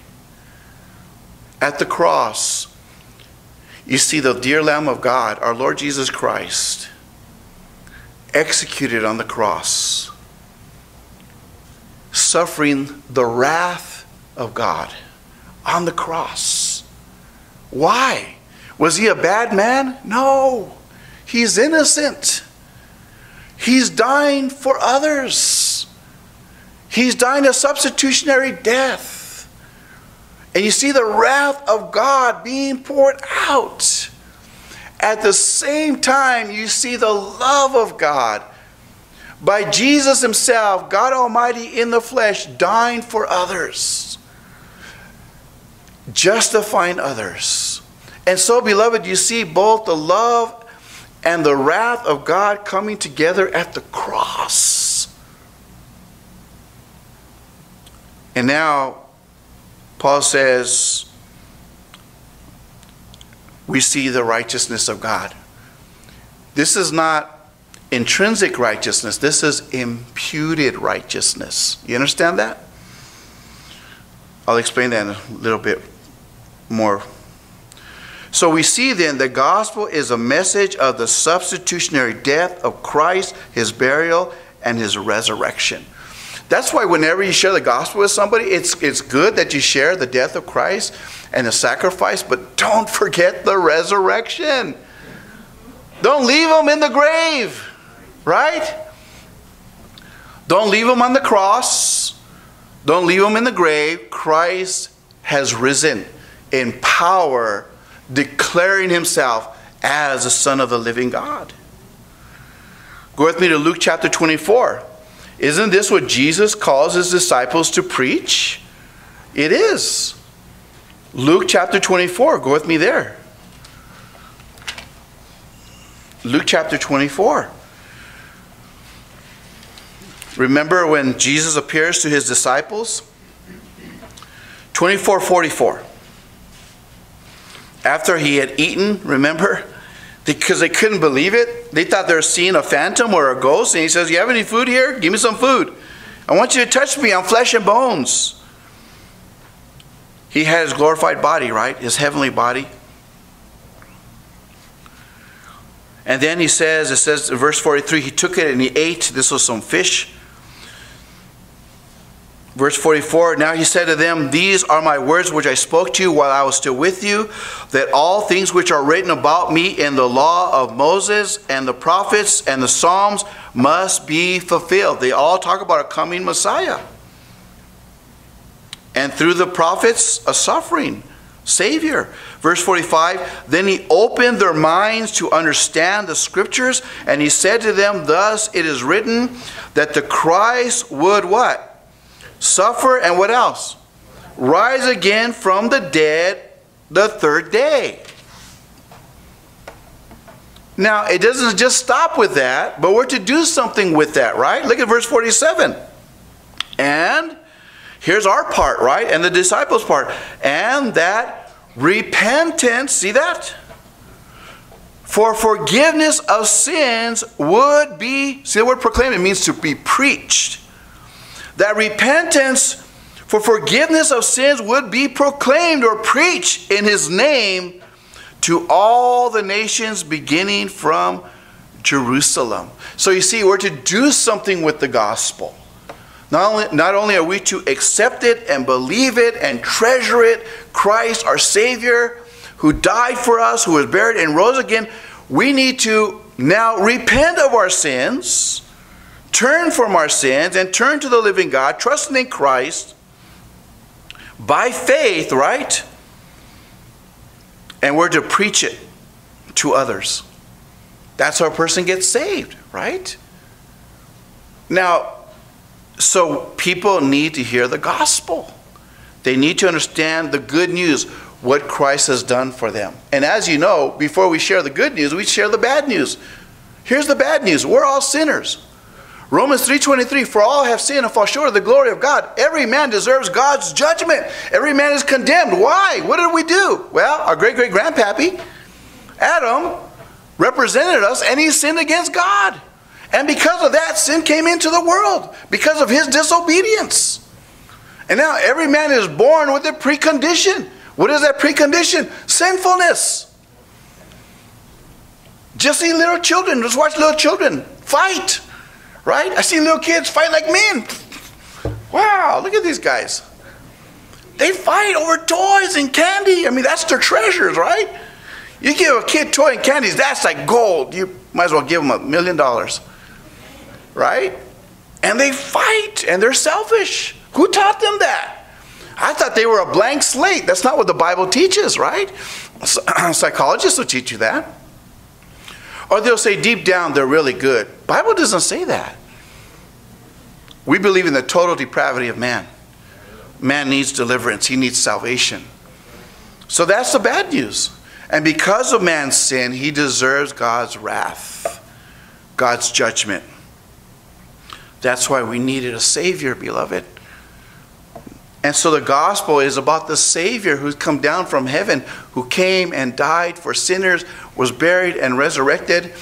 At the cross, you see the dear Lamb of God, our Lord Jesus Christ, executed on the cross suffering the wrath of God on the cross. Why? Was he a bad man? No. He's innocent. He's dying for others. He's dying a substitutionary death. And you see the wrath of God being poured out. At the same time, you see the love of God by Jesus Himself, God Almighty in the flesh, dying for others, justifying others. And so, beloved, you see both the love and the wrath of God coming together at the cross. And now, Paul says, we see the righteousness of God. This is not intrinsic righteousness. This is imputed righteousness. You understand that? I'll explain that in a little bit more. So we see then the gospel is a message of the substitutionary death of Christ, his burial, and his resurrection. That's why whenever you share the gospel with somebody, it's, it's good that you share the death of Christ and the sacrifice, but don't forget the resurrection. Don't leave them in the grave. Right? Don't leave him on the cross. Don't leave him in the grave. Christ has risen in power, declaring himself as the Son of the living God. Go with me to Luke chapter 24. Isn't this what Jesus calls his disciples to preach? It is. Luke chapter 24. Go with me there. Luke chapter 24. Remember when Jesus appears to his disciples? 2444. After he had eaten, remember? Because they couldn't believe it. They thought they were seeing a phantom or a ghost. And he says, You have any food here? Give me some food. I want you to touch me. I'm flesh and bones. He had his glorified body, right? His heavenly body. And then he says, it says, verse 43, he took it and he ate. This was some fish. Verse 44 Now he said to them, These are my words which I spoke to you while I was still with you, that all things which are written about me in the law of Moses and the prophets and the Psalms must be fulfilled. They all talk about a coming Messiah. And through the prophets, a suffering Savior. Verse 45 Then he opened their minds to understand the scriptures, and he said to them, Thus it is written that the Christ would what? Suffer, and what else? Rise again from the dead the third day. Now, it doesn't just stop with that, but we're to do something with that, right? Look at verse 47. And here's our part, right? And the disciples' part. And that repentance, see that? For forgiveness of sins would be, see the word proclaimed, it means to be preached. That repentance for forgiveness of sins would be proclaimed or preached in his name to all the nations beginning from Jerusalem. So you see, we're to do something with the gospel. Not only, not only are we to accept it and believe it and treasure it, Christ, our Savior, who died for us, who was buried and rose again, we need to now repent of our sins, turn from our sins, and turn to the living God, trusting in Christ by faith, right? and we're to preach it to others. That's how a person gets saved, right? Now, so people need to hear the gospel. They need to understand the good news, what Christ has done for them. And as you know, before we share the good news, we share the bad news. Here's the bad news. We're all sinners. Romans 3:23 for all have sinned and fall short of the glory of God. Every man deserves God's judgment. Every man is condemned. Why? What did we do? Well, our great great grandpappy Adam represented us and he sinned against God. And because of that sin came into the world because of his disobedience. And now every man is born with a precondition. What is that precondition? Sinfulness. Just see little children, just watch little children fight. Right? I see little kids fight like men. Wow, look at these guys. They fight over toys and candy. I mean, that's their treasures, right? You give a kid toy and candies, that's like gold. You might as well give them a million dollars. Right? And they fight and they're selfish. Who taught them that? I thought they were a blank slate. That's not what the Bible teaches, right? Psychologists will teach you that. Or they'll say deep down they're really good. Bible doesn't say that. We believe in the total depravity of man. Man needs deliverance, he needs salvation. So that's the bad news. And because of man's sin, he deserves God's wrath, God's judgment. That's why we needed a Savior, beloved. And so the gospel is about the Savior who's come down from heaven, who came and died for sinners, was buried and resurrected,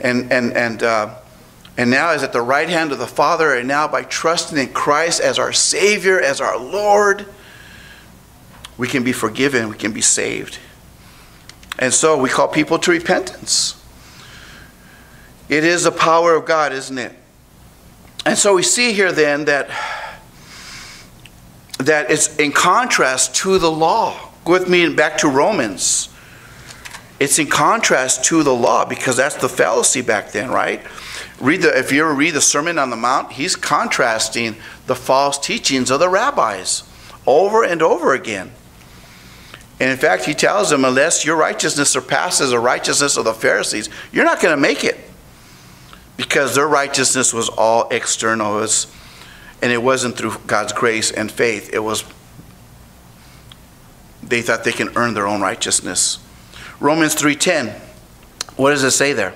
and, and, and, uh, and now is at the right hand of the Father. And now, by trusting in Christ as our Savior, as our Lord, we can be forgiven, we can be saved. And so we call people to repentance. It is the power of God, isn't it? And so we see here then that that it's in contrast to the law. Go with me back to Romans. It's in contrast to the law because that's the fallacy back then, right? Read the, if you ever read the Sermon on the Mount, he's contrasting the false teachings of the rabbis over and over again. And in fact, he tells them, unless your righteousness surpasses the righteousness of the Pharisees, you're not going to make it. Because their righteousness was all external. It was and it wasn't through God's grace and faith. It was, they thought they can earn their own righteousness. Romans 3.10, what does it say there?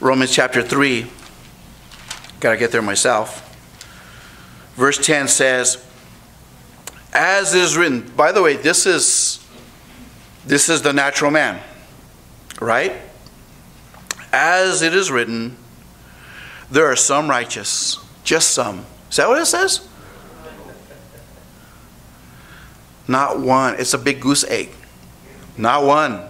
Romans chapter 3, got to get there myself. Verse 10 says, as is written, by the way, this is, this is the natural man, right? As it is written, there are some righteous, just some, is that what it says? Not one. It's a big goose egg. Not one.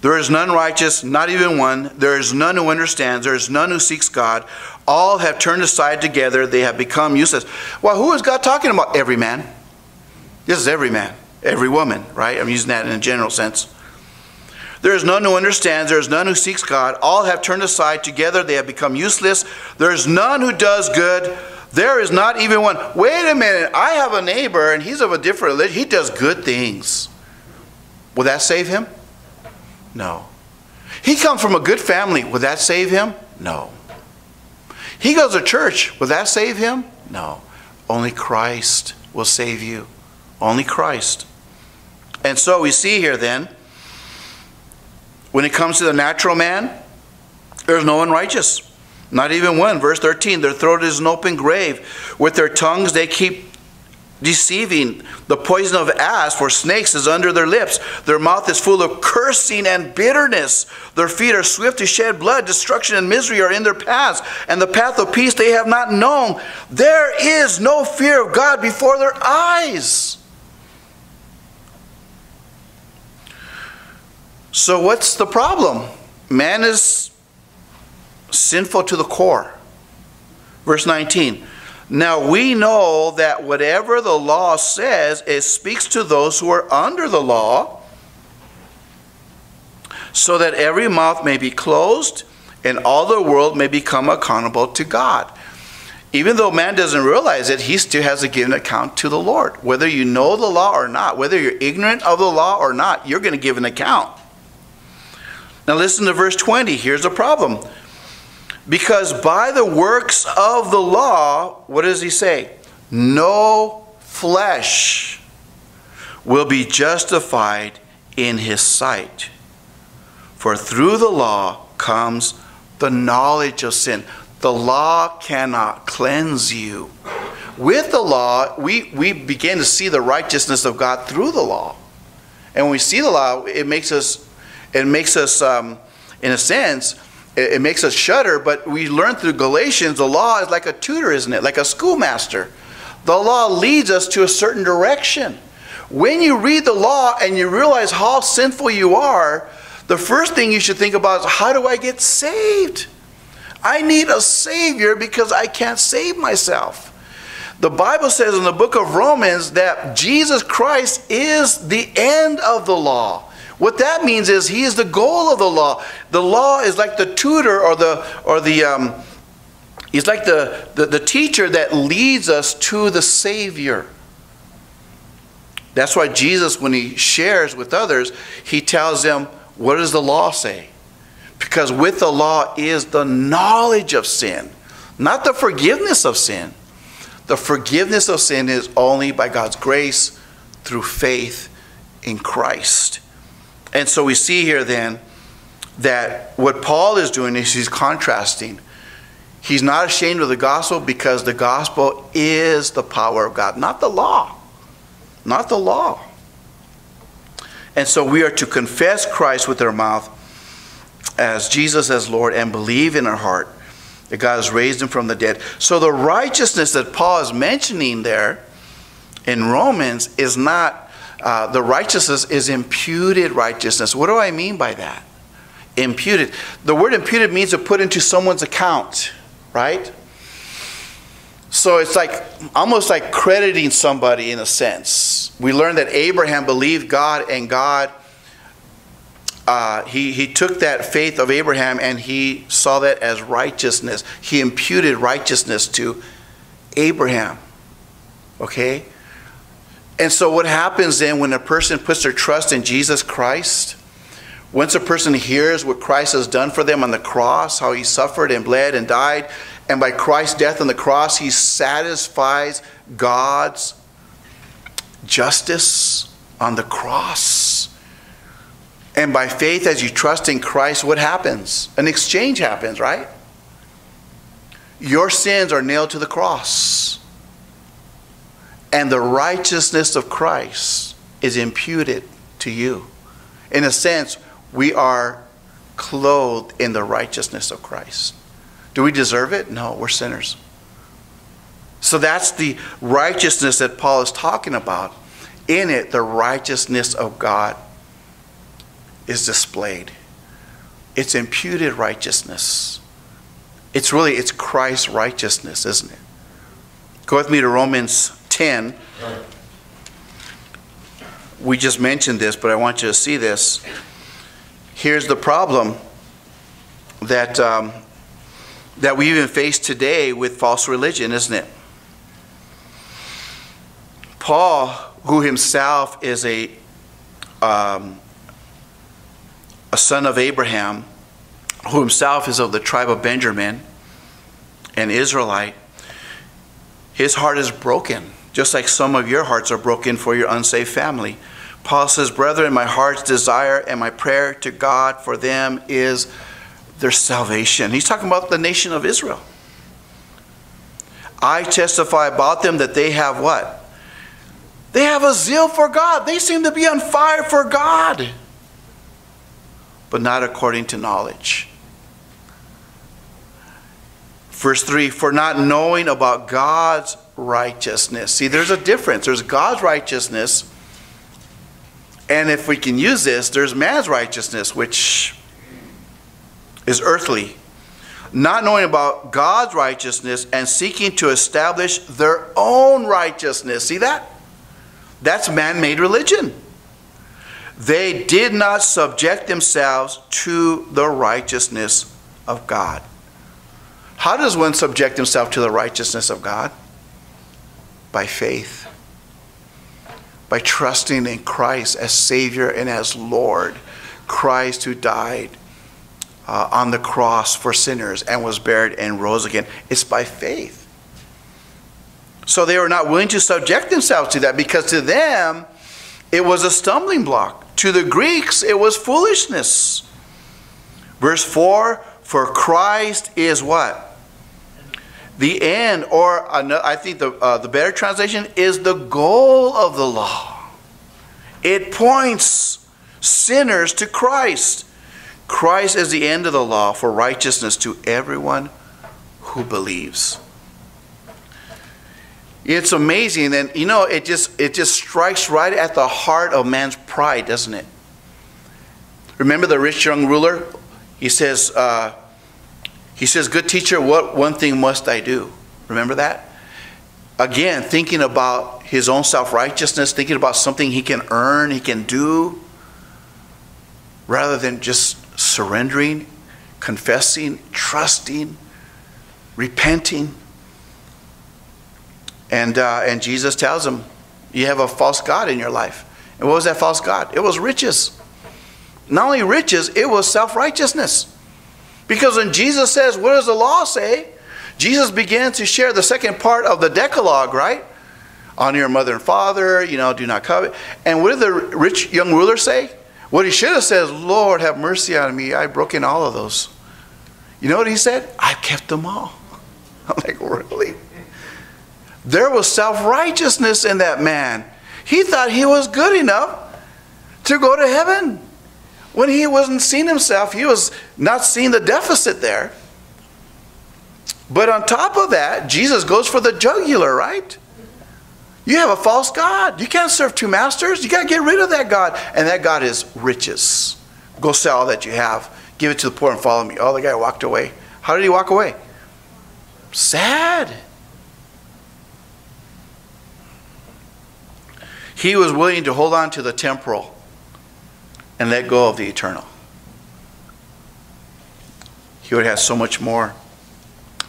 There is none righteous, not even one. There is none who understands. There is none who seeks God. All have turned aside together. They have become useless. Well, who is God talking about? Every man. This is every man, every woman, right? I'm using that in a general sense. There is none who understands. There is none who seeks God. All have turned aside together. They have become useless. There is none who does good There is not even one. Wait a minute. I have a neighbor and he's of a different religion. He does good things. Will that save him? No. He comes from a good family. Will that save him? No. He goes to church. Will that save him? No. Only Christ will save you. Only Christ. And so we see here then, when it comes to the natural man, there's no one righteous. Not even one. Verse 13, their throat is an open grave. With their tongues they keep deceiving. The poison of asps for snakes is under their lips. Their mouth is full of cursing and bitterness. Their feet are swift to shed blood. Destruction and misery are in their paths, and the path of peace they have not known. There is no fear of God before their eyes. So, what's the problem? Man is sinful to the core. Verse 19. Now we know that whatever the law says, it speaks to those who are under the law, so that every mouth may be closed and all the world may become accountable to God. Even though man doesn't realize it, he still has to give an account to the Lord. Whether you know the law or not, whether you're ignorant of the law or not, you're going to give an account. Now listen to verse 20. Here's the problem. Because by the works of the law, what does he say? No flesh will be justified in his sight. For through the law comes the knowledge of sin. The law cannot cleanse you. With the law, we, we begin to see the righteousness of God through the law. And when we see the law, it makes us, it makes us um, in a sense, it, it makes us shudder, but we learn through Galatians the law is like a tutor, isn't it? Like a schoolmaster. The law leads us to a certain direction. When you read the law and you realize how sinful you are, the first thing you should think about is how do I get saved? I need a Savior because I can't save myself. The Bible says in the book of Romans that Jesus Christ is the end of the law. What that means is he is the goal of the law. The law is like the tutor or the or the um, he's like the, the, the teacher that leads us to the Savior. That's why Jesus, when he shares with others, he tells them, what does the law say? Because with the law is the knowledge of sin, not the forgiveness of sin. The forgiveness of sin is only by God's grace through faith in Christ. And so we see here then that what Paul is doing is he's contrasting. He's not ashamed of the gospel because the gospel is the power of God, not the law. Not the law. And so we are to confess Christ with our mouth as Jesus as Lord and believe in our heart that God has raised him from the dead. So the righteousness that Paul is mentioning there in Romans is not uh, the righteousness is imputed righteousness. What do I mean by that? Imputed. The word imputed means to put into someone's account, right? So it's like almost like crediting somebody in a sense. We learned that Abraham believed God and God, uh, he, he took that faith of Abraham and he saw that as righteousness. He imputed righteousness to Abraham. Okay? And so, what happens then when a person puts their trust in Jesus Christ? Once a person hears what Christ has done for them on the cross, how he suffered and bled and died, and by Christ's death on the cross, he satisfies God's justice on the cross. And by faith, as you trust in Christ, what happens? An exchange happens, right? Your sins are nailed to the cross and the righteousness of Christ is imputed to you. In a sense, we are clothed in the righteousness of Christ. Do we deserve it? No, we're sinners. So that's the righteousness that Paul is talking about. In it, the righteousness of God is displayed. It's imputed righteousness. It's really it's Christ's righteousness, isn't it? Go with me to Romans 10. We just mentioned this, but I want you to see this. Here's the problem that, um, that we even face today with false religion, isn't it? Paul, who himself is a, um, a son of Abraham, who himself is of the tribe of Benjamin, an Israelite, his heart is broken, just like some of your hearts are broken for your unsaved family. Paul says, Brethren, my heart's desire and my prayer to God for them is their salvation. He's talking about the nation of Israel. I testify about them that they have what? They have a zeal for God. They seem to be on fire for God, but not according to knowledge. Verse 3 For not knowing about God's righteousness. See, there's a difference. There's God's righteousness, and if we can use this, there's man's righteousness, which is earthly. Not knowing about God's righteousness and seeking to establish their own righteousness. See that? That's man made religion. They did not subject themselves to the righteousness of God. How does one subject himself to the righteousness of God? By faith. By trusting in Christ as Savior and as Lord. Christ who died uh, on the cross for sinners and was buried and rose again. It's by faith. So they were not willing to subject themselves to that because to them it was a stumbling block. To the Greeks, it was foolishness. Verse 4 For Christ is what? The end, or I think the, uh, the better translation is the goal of the law. It points sinners to Christ. Christ is the end of the law for righteousness to everyone who believes. It's amazing, and you know, it just it just strikes right at the heart of man's pride, doesn't it? Remember the rich young ruler? He says, uh, he says, Good teacher, what one thing must I do? Remember that? Again, thinking about his own self righteousness, thinking about something he can earn, he can do, rather than just surrendering, confessing, trusting, repenting. And, uh, and Jesus tells him, You have a false God in your life. And what was that false God? It was riches. Not only riches, it was self righteousness. Because when Jesus says, What does the law say? Jesus began to share the second part of the Decalogue, right? Honor your mother and father, you know, do not covet. And what did the rich young ruler say? What he should have said is, Lord, have mercy on me. I've broken all of those. You know what he said? I've kept them all. I'm like, really? There was self righteousness in that man. He thought he was good enough to go to heaven. When he wasn't seeing himself, he was not seeing the deficit there. But on top of that, Jesus goes for the jugular, right? You have a false God. You can't serve two masters. You got to get rid of that God. And that God is riches. Go sell all that you have. Give it to the poor and follow me. Oh, the guy walked away. How did he walk away? Sad. He was willing to hold on to the temporal and let go of the eternal. He would have so much more.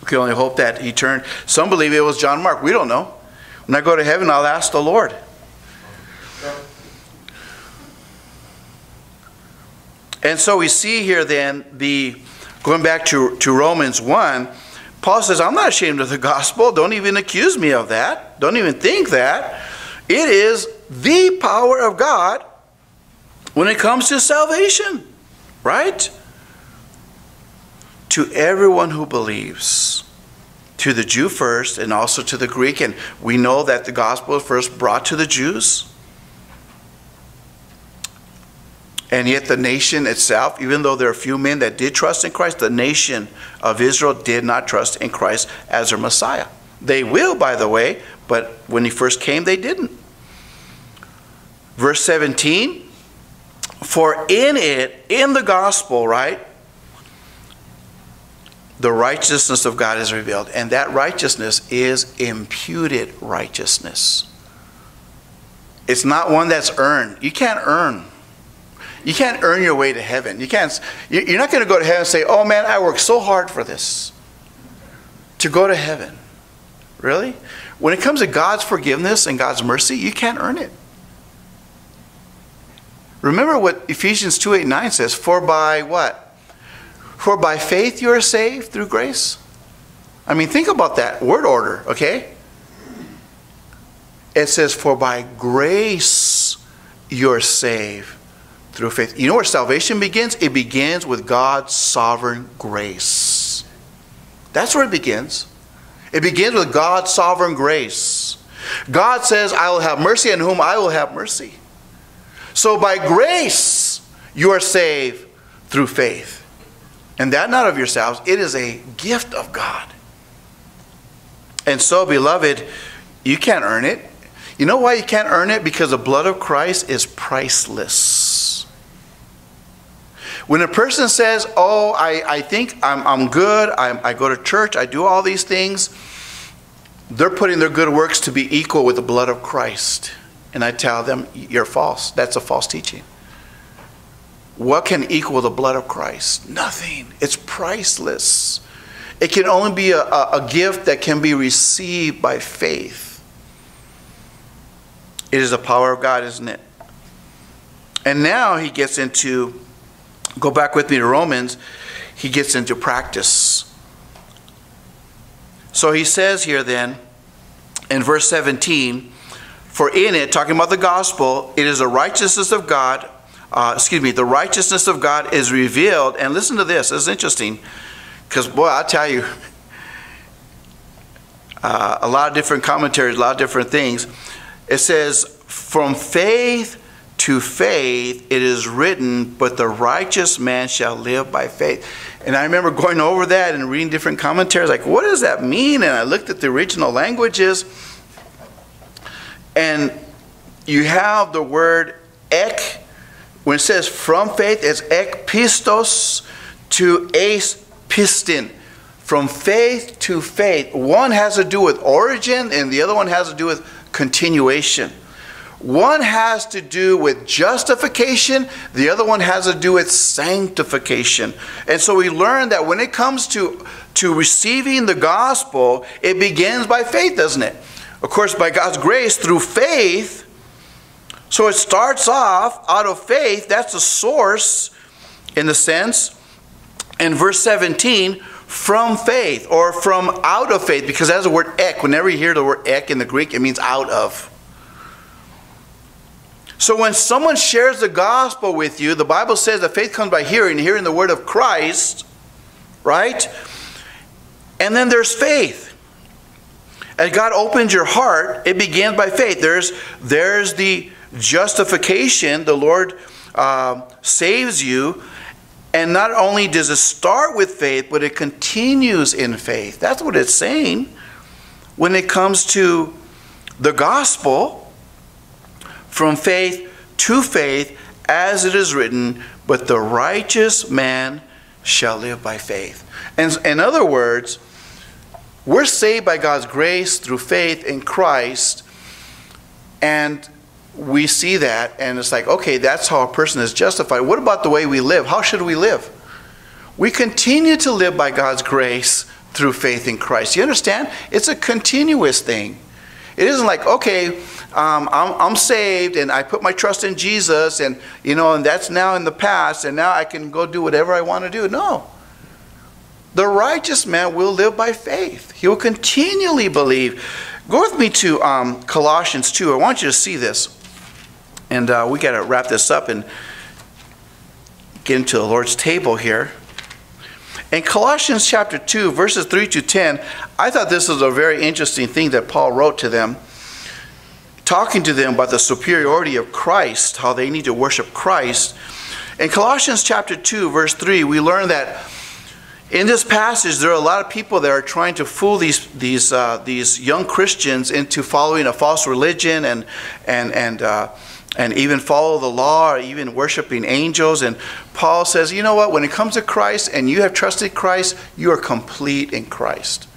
We can only hope that he turned. Some believe it was John Mark. We don't know. When I go to heaven, I'll ask the Lord. And so we see here then the going back to, to Romans 1, Paul says, I'm not ashamed of the gospel. Don't even accuse me of that. Don't even think that. It is the power of God when it comes to salvation, right? To everyone who believes, to the Jew first and also to the Greek. And we know that the gospel was first brought to the Jews. And yet, the nation itself, even though there are few men that did trust in Christ, the nation of Israel did not trust in Christ as their Messiah. They will, by the way, but when he first came, they didn't. Verse 17 for in it, in the gospel, right, the righteousness of God is revealed. And that righteousness is imputed righteousness. It's not one that's earned. You can't earn. You can't earn your way to heaven. You can't, you're not going to go to heaven and say, oh man, I worked so hard for this to go to heaven. Really? when it comes to God's forgiveness and God's mercy, you can't earn it. Remember what Ephesians 2 8 9 says, For by what? For by faith you are saved through grace. I mean, think about that word order, okay? It says, For by grace you're saved through faith. You know where salvation begins? It begins with God's sovereign grace. That's where it begins. It begins with God's sovereign grace. God says, I will have mercy on whom I will have mercy. So by grace, you are saved through faith. And that not of yourselves, it is a gift of God. And so, beloved, you can't earn it. You know why you can't earn it? Because the blood of Christ is priceless. When a person says, Oh, I, I think I'm, I'm good, I, I go to church, I do all these things, they're putting their good works to be equal with the blood of Christ. And I tell them, You're false. That's a false teaching. What can equal the blood of Christ? Nothing. It's priceless. It can only be a, a, a gift that can be received by faith. It is the power of God, isn't it? And now he gets into, go back with me to Romans, he gets into practice. So he says here then, in verse 17, for in it, talking about the gospel, it is the righteousness of God, uh, excuse me, the righteousness of God is revealed. And listen to this, it's interesting, because boy, I'll tell you, uh, a lot of different commentaries, a lot of different things. It says, from faith to faith it is written, but the righteous man shall live by faith. And I remember going over that and reading different commentaries, like, what does that mean? And I looked at the original languages, and you have the word ek. When it says from faith, it's ek pistos to ace piston. From faith to faith. One has to do with origin, and the other one has to do with continuation. One has to do with justification, the other one has to do with sanctification. And so we learn that when it comes to, to receiving the gospel, it begins by faith, doesn't it? Of course, by God's grace, through faith. So it starts off out of faith. That's the source, in the sense. In verse 17, from faith or from out of faith, because that's the word ek. Whenever you hear the word ek in the Greek, it means out of. So when someone shares the gospel with you, the Bible says that faith comes by hearing, hearing the word of Christ, right? And then there's faith. As God opens your heart, it begins by faith. There's, there's the justification. The Lord uh, saves you. And not only does it start with faith, but it continues in faith. That's what it's saying when it comes to the gospel from faith to faith, as it is written, but the righteous man shall live by faith. And in other words, we're saved by God's grace through faith in Christ, and we see that, and it's like, okay, that's how a person is justified. What about the way we live? How should we live? We continue to live by God's grace through faith in Christ. You understand? It's a continuous thing. It isn't like, okay, um, I'm, I'm saved and I put my trust in Jesus and, you know, and that's now in the past and now I can go do whatever I want to do. No. The righteous man will live by faith. He will continually believe. Go with me to um, Colossians 2. I want you to see this. And uh, we got to wrap this up and get into the Lord's table here. In Colossians chapter 2, verses 3 to 10, I thought this was a very interesting thing that Paul wrote to them talking to them about the superiority of Christ, how they need to worship Christ. In Colossians chapter 2, verse 3, we learn that in this passage, there are a lot of people that are trying to fool these, these, uh, these young Christians into following a false religion and, and, and, uh, and even follow the law or even worshiping angels. And Paul says, you know what? When it comes to Christ and you have trusted Christ, you are complete in Christ.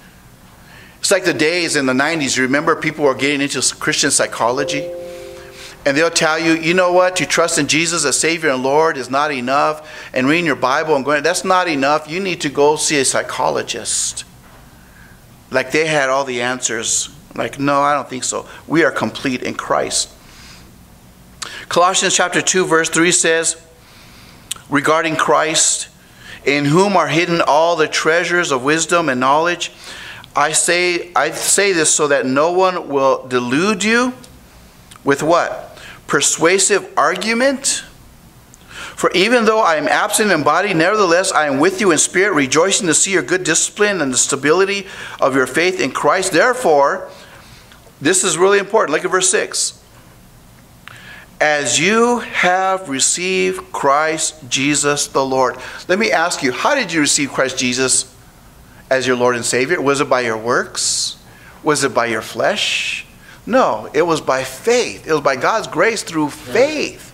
It's like the days in the 90s. You remember people were getting into Christian psychology? And they'll tell you, you know what, to trust in Jesus as Savior and Lord is not enough. And reading your Bible and going, that's not enough. You need to go see a psychologist. Like they had all the answers Like, no, I don't think so. We are complete in Christ. Colossians chapter 2, verse 3 says, regarding Christ, in whom are hidden all the treasures of wisdom and knowledge. I say, I say this so that no one will delude you with what? Persuasive argument? For even though I am absent in body, nevertheless I am with you in spirit, rejoicing to see your good discipline and the stability of your faith in Christ. Therefore, this is really important. Look at verse 6. As you have received Christ Jesus the Lord. Let me ask you, how did you receive Christ Jesus as your Lord and Savior? Was it by your works? Was it by your flesh? No, it was by faith. It was by God's grace through faith.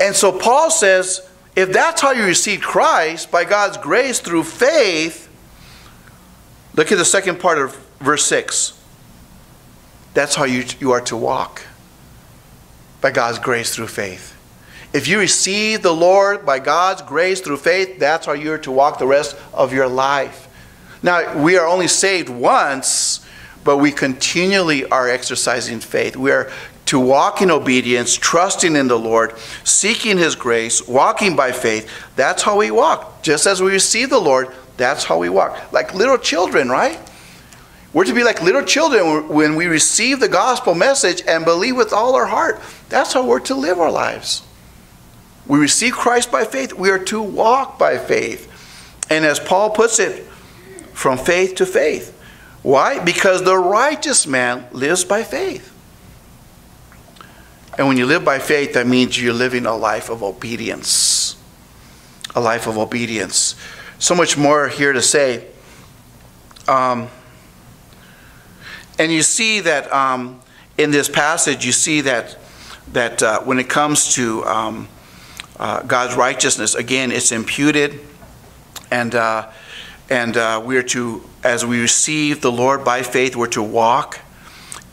And so Paul says, if that's how you receive Christ, by God's grace through faith, look at the second part of verse 6. That's how you, you are to walk by God's grace through faith. If you receive the Lord by God's grace through faith, that's how you're to walk the rest of your life. Now, we are only saved once, but we continually are exercising faith. We are to walk in obedience, trusting in the Lord, seeking His grace, walking by faith. That's how we walk. Just as we receive the Lord, that's how we walk. Like little children, right? We're to be like little children when we receive the gospel message and believe with all our heart. That's how we're to live our lives. We receive Christ by faith, we are to walk by faith. And as Paul puts it, from faith to faith. Why? Because the righteous man lives by faith. And when you live by faith, that means you're living a life of obedience. A life of obedience. So much more here to say. Um, and you see that um, in this passage, you see that that uh, when it comes to um, uh, God's righteousness, again, it's imputed, and uh, and uh, we are to, as we receive the Lord by faith, we're to walk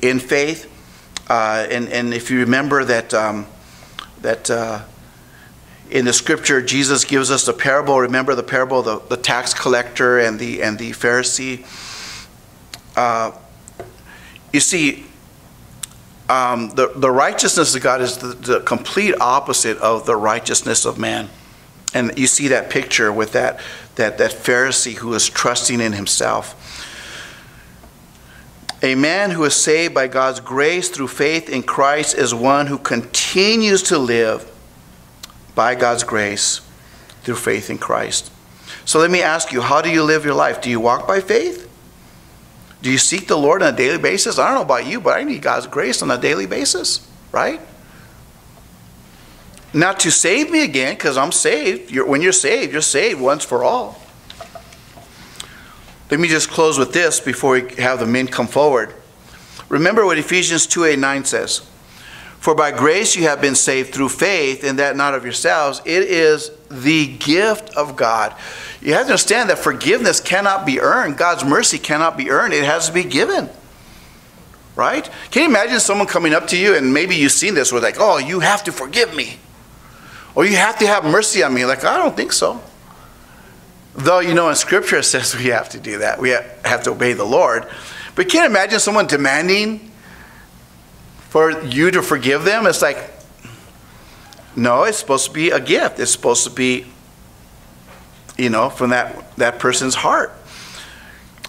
in faith. Uh, and, and if you remember that, um, that uh, in the scripture, Jesus gives us the parable. Remember the parable of the, the tax collector and the, and the Pharisee? Uh, you see, um, the, the righteousness of God is the, the complete opposite of the righteousness of man. And you see that picture with that, that, that Pharisee who is trusting in himself. A man who is saved by God's grace through faith in Christ is one who continues to live by God's grace through faith in Christ. So let me ask you, how do you live your life? Do you walk by faith? Do you seek the Lord on a daily basis? I don't know about you, but I need God's grace on a daily basis, right? Not to save me again, because I'm saved. You're, when you're saved, you're saved once for all. Let me just close with this before we have the men come forward. Remember what Ephesians 2 8 9 says. For by grace you have been saved through faith, and that not of yourselves. It is the gift of God. You have to understand that forgiveness cannot be earned. God's mercy cannot be earned. It has to be given. Right? Can you imagine someone coming up to you and maybe you've seen this where like, oh, you have to forgive me. Or you have to have mercy on me. Like, I don't think so. Though, you know, in Scripture it says we have to do that. We have to obey the Lord. But can't imagine someone demanding for you to forgive them. It's like, no, it's supposed to be a gift. It's supposed to be, you know, from that, that person's heart.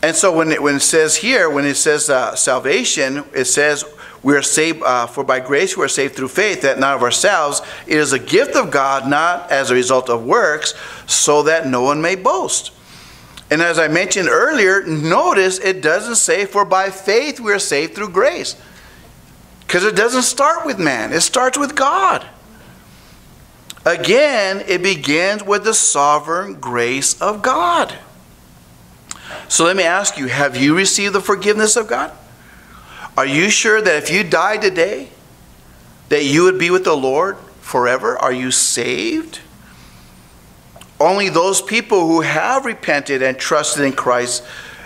And so when it, when it says here, when it says uh, salvation, it says we are saved, uh, for by grace we are saved through faith, that not of ourselves. It is a gift of God, not as a result of works, so that no one may boast. And as I mentioned earlier, notice it doesn't say, for by faith we are saved through grace. Because it doesn't start with man, it starts with God. Again, it begins with the sovereign grace of God. So let me ask you have you received the forgiveness of God? Are you sure that if you die today, that you would be with the Lord forever? Are you saved? Only those people who have repented and trusted in Christ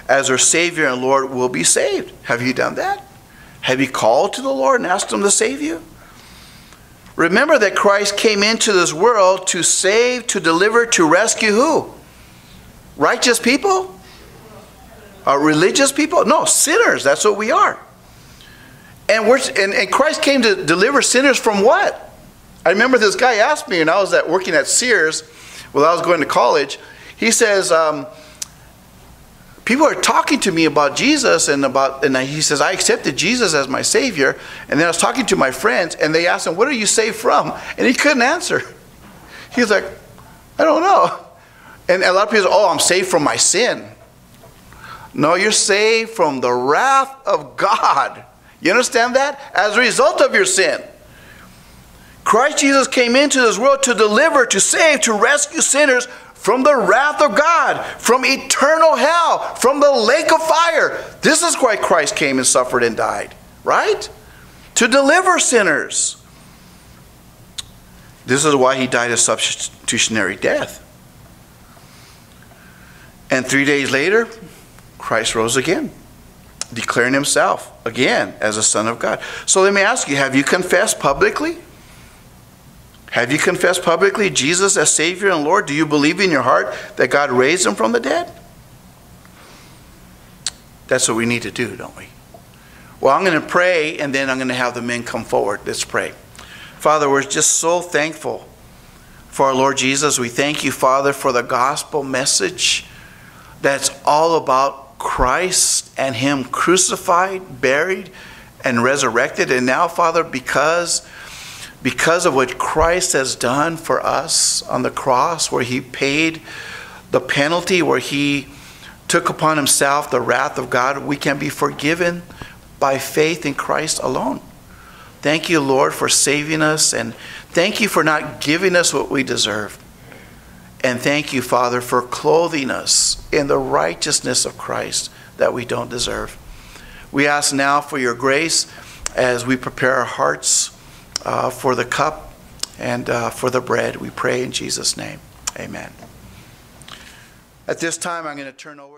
as their Savior and Lord will be saved. Have you done that? Have you called to the Lord and asked Him to save you? Remember that Christ came into this world to save, to deliver, to rescue who? Righteous people? Uh, religious people? No, sinners. That's what we are. And, we're, and, and Christ came to deliver sinners from what? I remember this guy asked me, and I was at, working at Sears while I was going to college. He says, um, people are talking to me about Jesus and about, and he says, I accepted Jesus as my Savior. And then I was talking to my friends, and they asked him, What are you saved from? And he couldn't answer. He was like, I don't know. And a lot of people say, Oh, I'm saved from my sin. No, you're saved from the wrath of God. You understand that? As a result of your sin. Christ Jesus came into this world to deliver, to save, to rescue sinners from the wrath of God, from eternal hell, from the lake of fire. This is why Christ came and suffered and died, right? To deliver sinners. This is why he died a substitutionary death. And three days later, Christ rose again, declaring himself again as a Son of God. So let me ask you have you confessed publicly? Have you confessed publicly Jesus as Savior and Lord? Do you believe in your heart that God raised him from the dead? That's what we need to do, don't we? Well, I'm going to pray and then I'm going to have the men come forward. Let's pray. Father, we're just so thankful for our Lord Jesus. We thank you, Father, for the gospel message that's all about Christ and Him crucified, buried, and resurrected. And now, Father, because because of what Christ has done for us on the cross, where He paid the penalty, where He took upon Himself the wrath of God, we can be forgiven by faith in Christ alone. Thank you, Lord, for saving us, and thank you for not giving us what we deserve. And thank you, Father, for clothing us in the righteousness of Christ that we don't deserve. We ask now for your grace as we prepare our hearts uh, for the cup and uh, for the bread. We pray in Jesus' name. Amen. At this time, I'm going to turn over